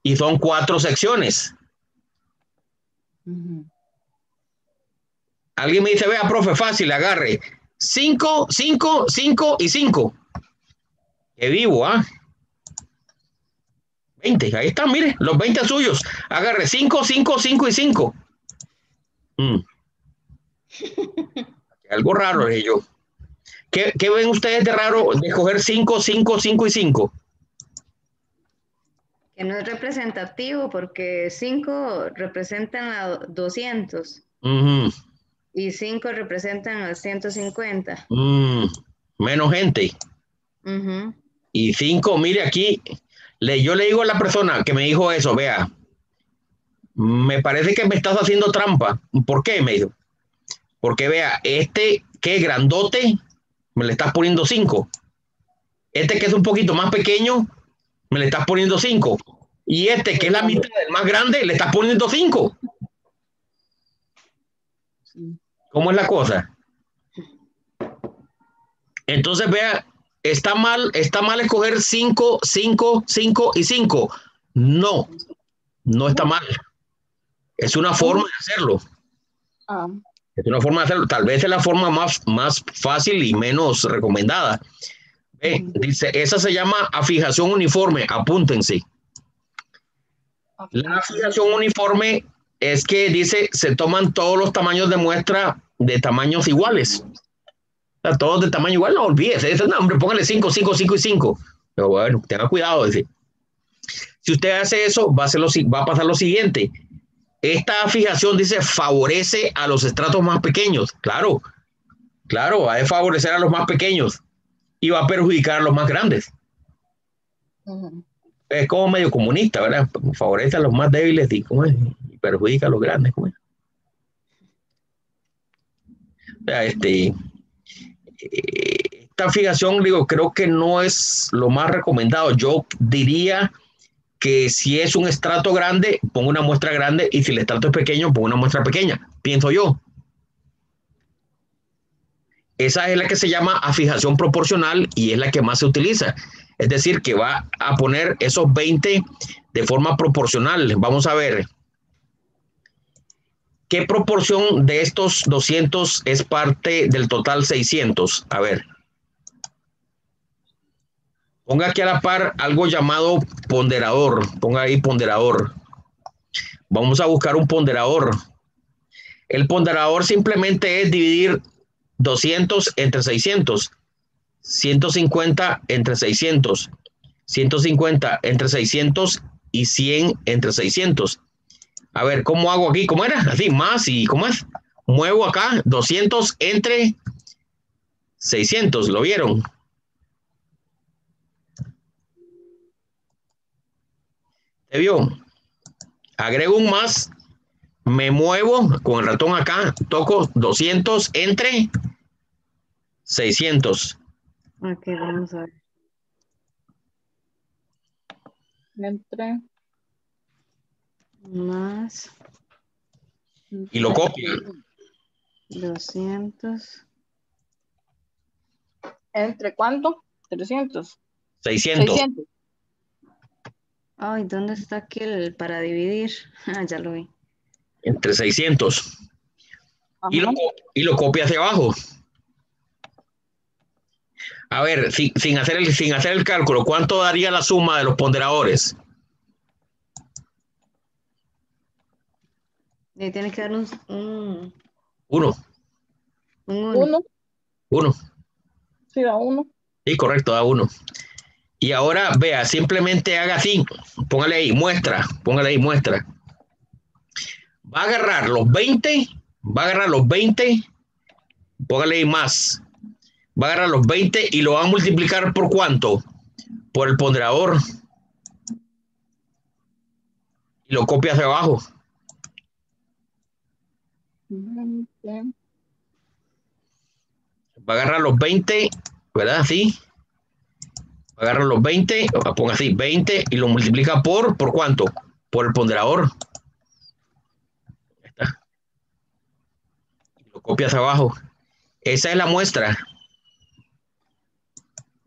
Y son cuatro secciones. Alguien me dice, vea, profe, fácil, agarre. 5, 5, 5 y 5. Qué vivo, ¿ah? 20, ahí están, mire, los 20 suyos. Agarre 5, 5, 5 y 5. Mm. Algo raro, yo. ¿Qué, ¿Qué, ven ustedes de raro de coger 5, 5, 5 y 5? Que no es representativo porque 5 representan a 200. Uh y 5 representan a 150. Mm, menos gente. Y 5, mire aquí, le, yo le digo a la persona que me dijo eso, vea, me parece que me estás haciendo trampa. ¿Por qué? Me dijo. Porque vea, este que es grandote, me le estás poniendo 5. Este que es un poquito más pequeño, me le estás poniendo 5. Y este que es la mitad del más grande, le estás poniendo 5. ¿Cómo es la cosa? Entonces, vea, está mal, está mal escoger 5, 5, 5 y 5. No, no está mal. Es una forma de hacerlo. Ah, Es una forma de hacerlo. Tal vez es la forma más, más fácil y menos recomendada. Ve, dice, esa se llama afijación uniforme. Apúntense. La afijación uniforme es que dice, se toman todos los tamaños de muestra de tamaños iguales. O sea, todos de tamaño igual, no olvídese. Ese nombre, póngale 5, 5, 5 y 5. Pero bueno, tenga cuidado. Dice. Si usted hace eso, va a, lo va a pasar lo siguiente. Esta fijación dice favorece a los estratos más pequeños. Claro, claro, va a favorecer a los más pequeños y va a perjudicar a los más grandes. Es como medio comunista, ¿verdad? Favorece a los más débiles y, ¿cómo es? Perjudica a los grandes. ¿cómo es? O sea, este, eh, esta fijación, digo, creo que no es lo más recomendado. Yo diría que si es un estrato grande, pongo una muestra grande y si el estrato es pequeño, pongo una muestra pequeña, pienso yo. Esa es la que se llama afijación proporcional y es la que más se utiliza. Es decir, que va a poner esos 20 de forma proporcional. Vamos a ver. ¿Qué proporción de estos 200 es parte del total 600? A ver. Ponga aquí a la par algo llamado ponderador. Ponga ahí ponderador. Vamos a buscar un ponderador. El ponderador simplemente es dividir 200 entre 600. 150 entre 600. 150 entre 600 y 100 entre 600. A ver, ¿cómo hago aquí? ¿Cómo era? Así, más y ¿cómo es? Muevo acá 200 entre 600. ¿Lo vieron? ¿Te vio? Agrego un más, me muevo con el ratón acá, toco 200 entre 600. Ok, vamos a ver. Entre. Más Y lo copia. 200. ¿Entre cuánto? 300. 600. 600. Ay, ¿dónde está aquí el para dividir? Ah, ya lo vi. Entre 600. Y lo, y lo copia hacia abajo. A ver, sin, sin hacer el, sin hacer el cálculo, ¿cuánto daría la suma de los ponderadores? Le tiene que dar un, un, Uno, un uno. Uno. uno. Sí, da uno. Sí, correcto, da uno. Y ahora, vea, simplemente haga así. Póngale ahí, muestra. Póngale ahí, muestra. Va a agarrar los 20, va a agarrar los 20, póngale ahí más. Va a agarrar los 20 y lo va a multiplicar por cuánto? Por el ponderador. Y lo copia hacia abajo. Veinte. Va a agarrar los 20, ¿verdad? Así. Va a agarrar los 20, ponga así, 20 y lo multiplica por, ¿por cuánto? Por el ponderador. Está. Lo copia hacia abajo. Esa es la muestra.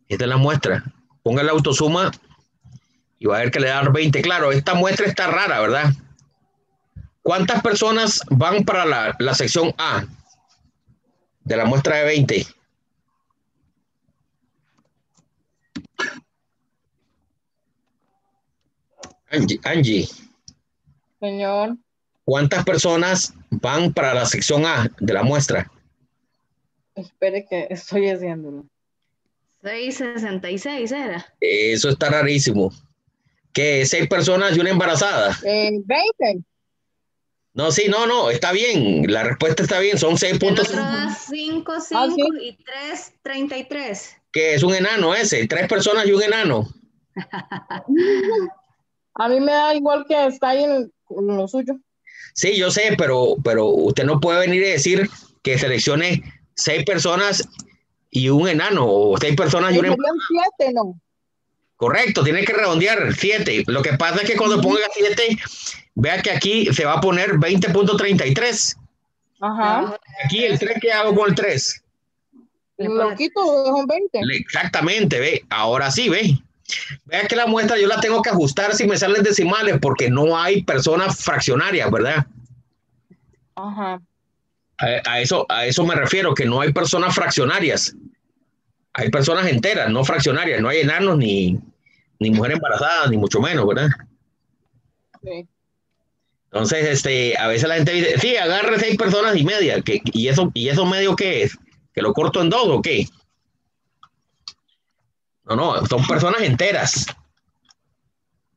Esta es la muestra. Ponga la autosuma y va a ver que le da 20. Claro, esta muestra está rara, ¿verdad? ¿Cuántas personas van para la, la sección A de la muestra de 20? Angie, Angie, Señor. ¿cuántas personas van para la sección A de la muestra? Espere que estoy haciéndolo. 666 era. Eso está rarísimo. ¿Qué? ¿Seis personas y una embarazada? Eh, 20. No, sí, no, no, está bien. La respuesta está bien. Son seis puntos. otro da 5, 5 Ah, sí. y 3, 33. Que es un enano ese. Tres personas y un enano. A mí me da igual que está ahí en, en lo suyo. Sí, yo sé, pero, pero usted no puede venir y decir que seleccione seis personas y un enano, o seis personas y Serían siete, ¿no? Correcto, tiene que redondear 7. Lo que pasa es que cuando ponga 7, vea que aquí se va a poner 20.33. Ajá. Aquí el 3, ¿qué hago con el 3? Le Lo quito, dejo en 20. Exactamente, ve. Ahora sí, ve. Vea que la muestra yo la tengo que ajustar si me salen decimales porque no hay personas fraccionarias, ¿verdad? Ajá. A, eso, a eso me refiero, que no hay personas fraccionarias. Hay personas enteras, no fraccionarias. No hay enanos ni, ni mujer embarazada, ni mucho menos, ¿verdad? Sí. Entonces, este, a veces la gente dice, sí, agarre seis personas y media, que, y eso, y eso medio qué es, que lo corto en dos o qué. No, no, son personas enteras.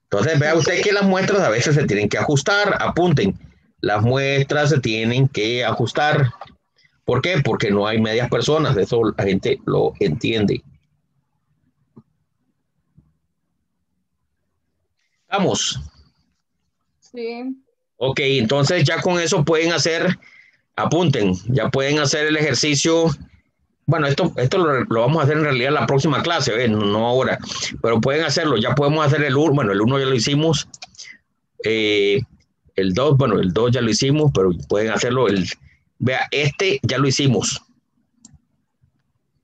Entonces, vea usted que las muestras a veces se tienen que ajustar, apunten, las muestras se tienen que ajustar. ¿Por qué? Porque no hay medias personas, eso la gente lo entiende. Vamos. Sí. Ok, entonces ya con eso pueden hacer, apunten, ya pueden hacer el ejercicio. Bueno, esto, esto lo, vamos a hacer en realidad en la próxima clase, no ahora, pero pueden hacerlo. Ya podemos hacer el 1, bueno, el 1 ya lo hicimos. Eh, el 2, bueno, el 2 ya lo hicimos, pero pueden hacerlo. El, vea, este ya lo hicimos.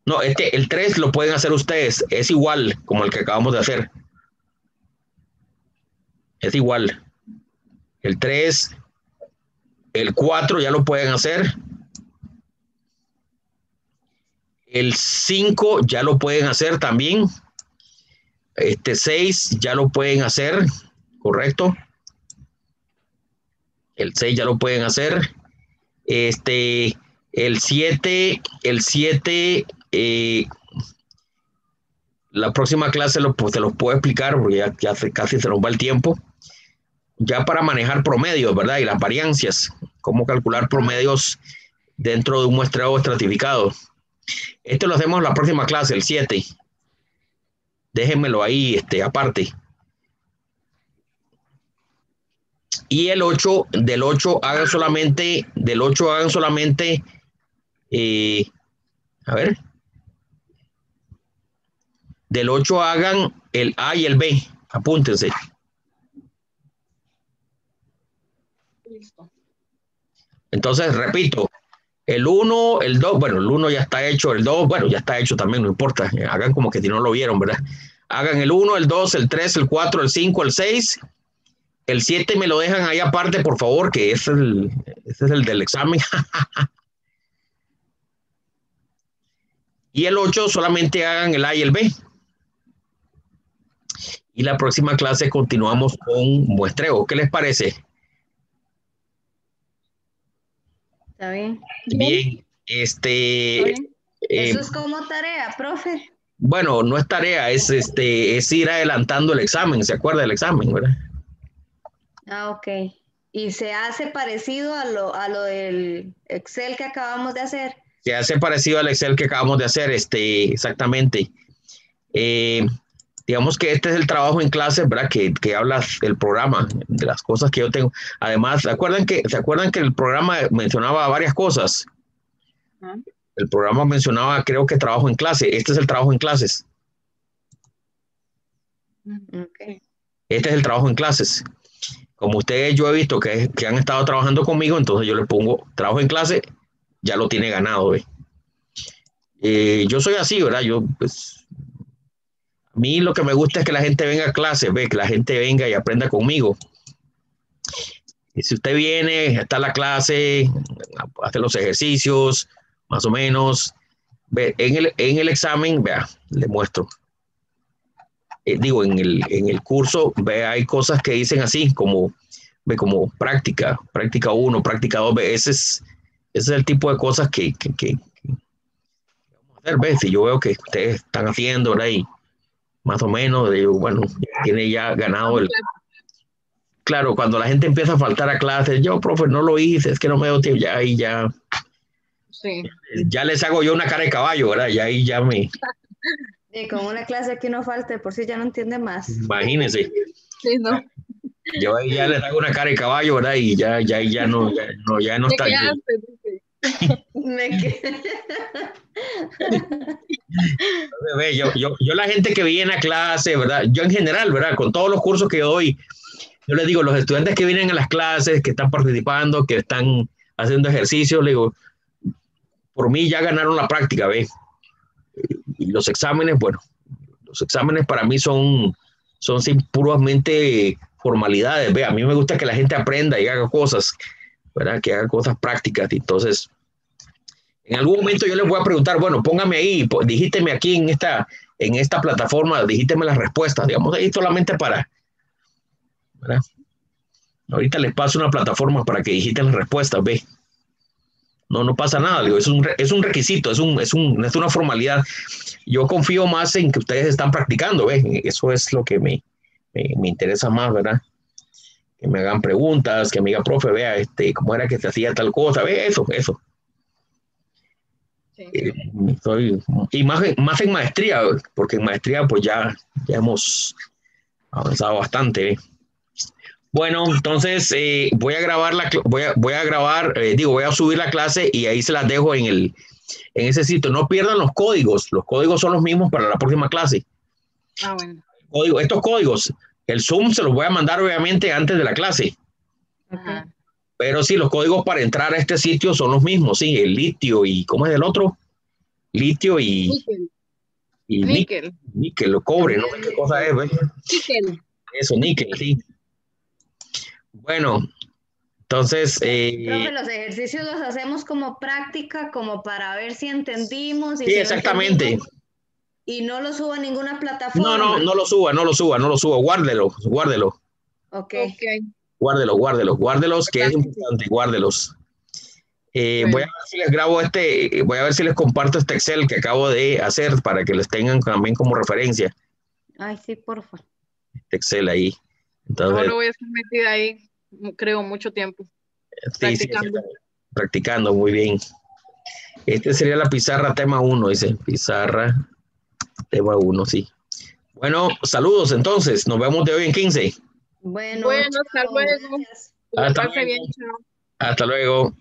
No, este, el 3 lo pueden hacer ustedes. Es igual como el que acabamos de hacer. Es igual. El 3, el 4 ya lo pueden hacer. El 5 ya lo pueden hacer también. Este 6 ya lo pueden hacer, correcto. El 6 ya lo pueden hacer. Este, el 7, el 7, eh, la próxima clase lo, pues, se los puedo explicar porque ya, ya casi se nos va el tiempo ya para manejar promedios, ¿verdad? Y las variancias, cómo calcular promedios dentro de un muestreo estratificado. Esto lo hacemos en la próxima clase, el 7. Déjenmelo ahí, este, aparte. Y el 8, del 8 hagan solamente, del 8 hagan solamente, eh, a ver, del 8 hagan el A y el B, apúntense. Entonces, repito, el 1, el 2, bueno, el 1 ya está hecho, el 2, bueno, ya está hecho también, no importa, hagan como que si no lo vieron, ¿verdad? Hagan el 1, el 2, el 3, el 4, el 5, el 6, el 7 me lo dejan ahí aparte, por favor, que ese es el, ese es el del examen. y el 8 solamente hagan el A y el B. Y la próxima clase continuamos con muestreo. ¿Qué les parece? Está bien. Bien, este... Eh, Eso es como tarea, profe. Bueno, no es tarea, es, este, es ir adelantando el examen, ¿se acuerda del examen, verdad? Ah, ok. ¿Y se hace parecido a lo, a lo del Excel que acabamos de hacer? Se hace parecido al Excel que acabamos de hacer, este, exactamente. Eh, digamos que este es el trabajo en clase, ¿verdad? Que, que habla el programa, de las cosas que yo tengo. Además, ¿se acuerdan que, ¿se acuerdan que el programa mencionaba varias cosas? El programa mencionaba, creo que trabajo en clase. Este es el trabajo en clases. Este es el trabajo en clases. Como ustedes, yo he visto que, que han estado trabajando conmigo, entonces yo le pongo trabajo en clase, ya lo tiene ganado. Eh, yo soy así, ¿verdad? Yo, pues, mí lo que me gusta es que la gente venga a clase, ve, que la gente venga y aprenda conmigo. Y si usted viene, está la clase, hace los ejercicios, más o menos, ve, en, el, en el examen, vea, le muestro. Eh, digo, en el, en el curso, ve, hay cosas que dicen así, como, ve, como práctica, práctica uno, práctica dos, ve, ese es, ese es el tipo de cosas que, que, que, vamos a hacer, ve, si yo veo que ustedes están haciendo, ¿verdad? Más o menos, de, bueno, tiene ya ganado el... Claro, cuando la gente empieza a faltar a clases, yo, profe, no lo hice, es que no me doy tiempo, ya ahí ya... Sí. Ya les hago yo una cara de caballo, ¿verdad? Ya ahí ya me... Y con una clase que no falte, por si ya no entiende más. Imagínense. Sí, ¿no? Yo ahí ya les hago una cara de caballo, ¿verdad? Y ya, ya, ya no, ya no, ya no está. Me yo, yo, yo, la gente que viene a clase, ¿verdad? Yo en general, ¿verdad? Con todos los cursos que doy, yo les digo, los estudiantes que vienen a las clases, que están participando, que están haciendo ejercicios, le digo, por mí ya ganaron la práctica, ¿ve? Y los exámenes, bueno, Los exámenes para mí son, son puramente formalidades. Ve, a mí me gusta que la gente aprenda y haga cosas, ¿verdad? Que haga cosas prácticas. Entonces, en algún momento yo les voy a preguntar, bueno, póngame ahí, dígíteme aquí en esta, en esta plataforma, dígíteme las respuestas, digamos, ahí solamente para. Ahorita les paso una plataforma para que digiten las respuestas, ve. No, no pasa nada, digo, es un, es un requisito, es, un, es, un, es una formalidad. Yo confío más en que ustedes están practicando, ve. Eso es lo que me, me, interesa más, ¿verdad? Que me hagan preguntas, que me diga, profe, vea, este, cómo era que se hacía tal cosa, ve, eso, eso. Eh, y más, más en maestría, porque en maestría pues ya, ya hemos avanzado bastante. Bueno, entonces eh, voy a grabar la voy a, voy a grabar, eh, digo, voy a subir la clase y ahí se las dejo en el en ese sitio. No pierdan los códigos, los códigos son los mismos para la próxima clase. Ah, bueno. Código, estos códigos, el Zoom se los voy a mandar obviamente antes de la clase. Pero sí, los códigos para entrar a este sitio son los mismos, sí, el litio y ¿cómo es el otro? Litio y níquel. Y níquel. Níquel, lo cobre, no sé qué cosa es, ¿ves? Níquel. Eso, níquel, sí. Bueno, entonces... Eh, los ejercicios los hacemos como práctica, como para ver si entendimos. sí, exactamente. Y no lo suba a ninguna plataforma. No, no, no lo suba, no lo suba, no lo suba. Guárdelo, guárdelo. Ok. Guárdelos, guárdelos, guárdelos, que es importante, guárdelos. Eh, voy a ver si les grabo este, voy a ver si les comparto este Excel que acabo de hacer para que les tengan también como referencia. Ay, sí, porfa. Este Excel ahí. Entonces, no voy a estar metida ahí, creo, mucho tiempo. practicando. practicando, muy bien. Este sería la pizarra tema 1, dice. Pizarra tema 1, sí. Bueno, saludos entonces. Nos vemos de hoy en 15. Bueno, bueno hasta luego. Hasta luego. Hasta luego.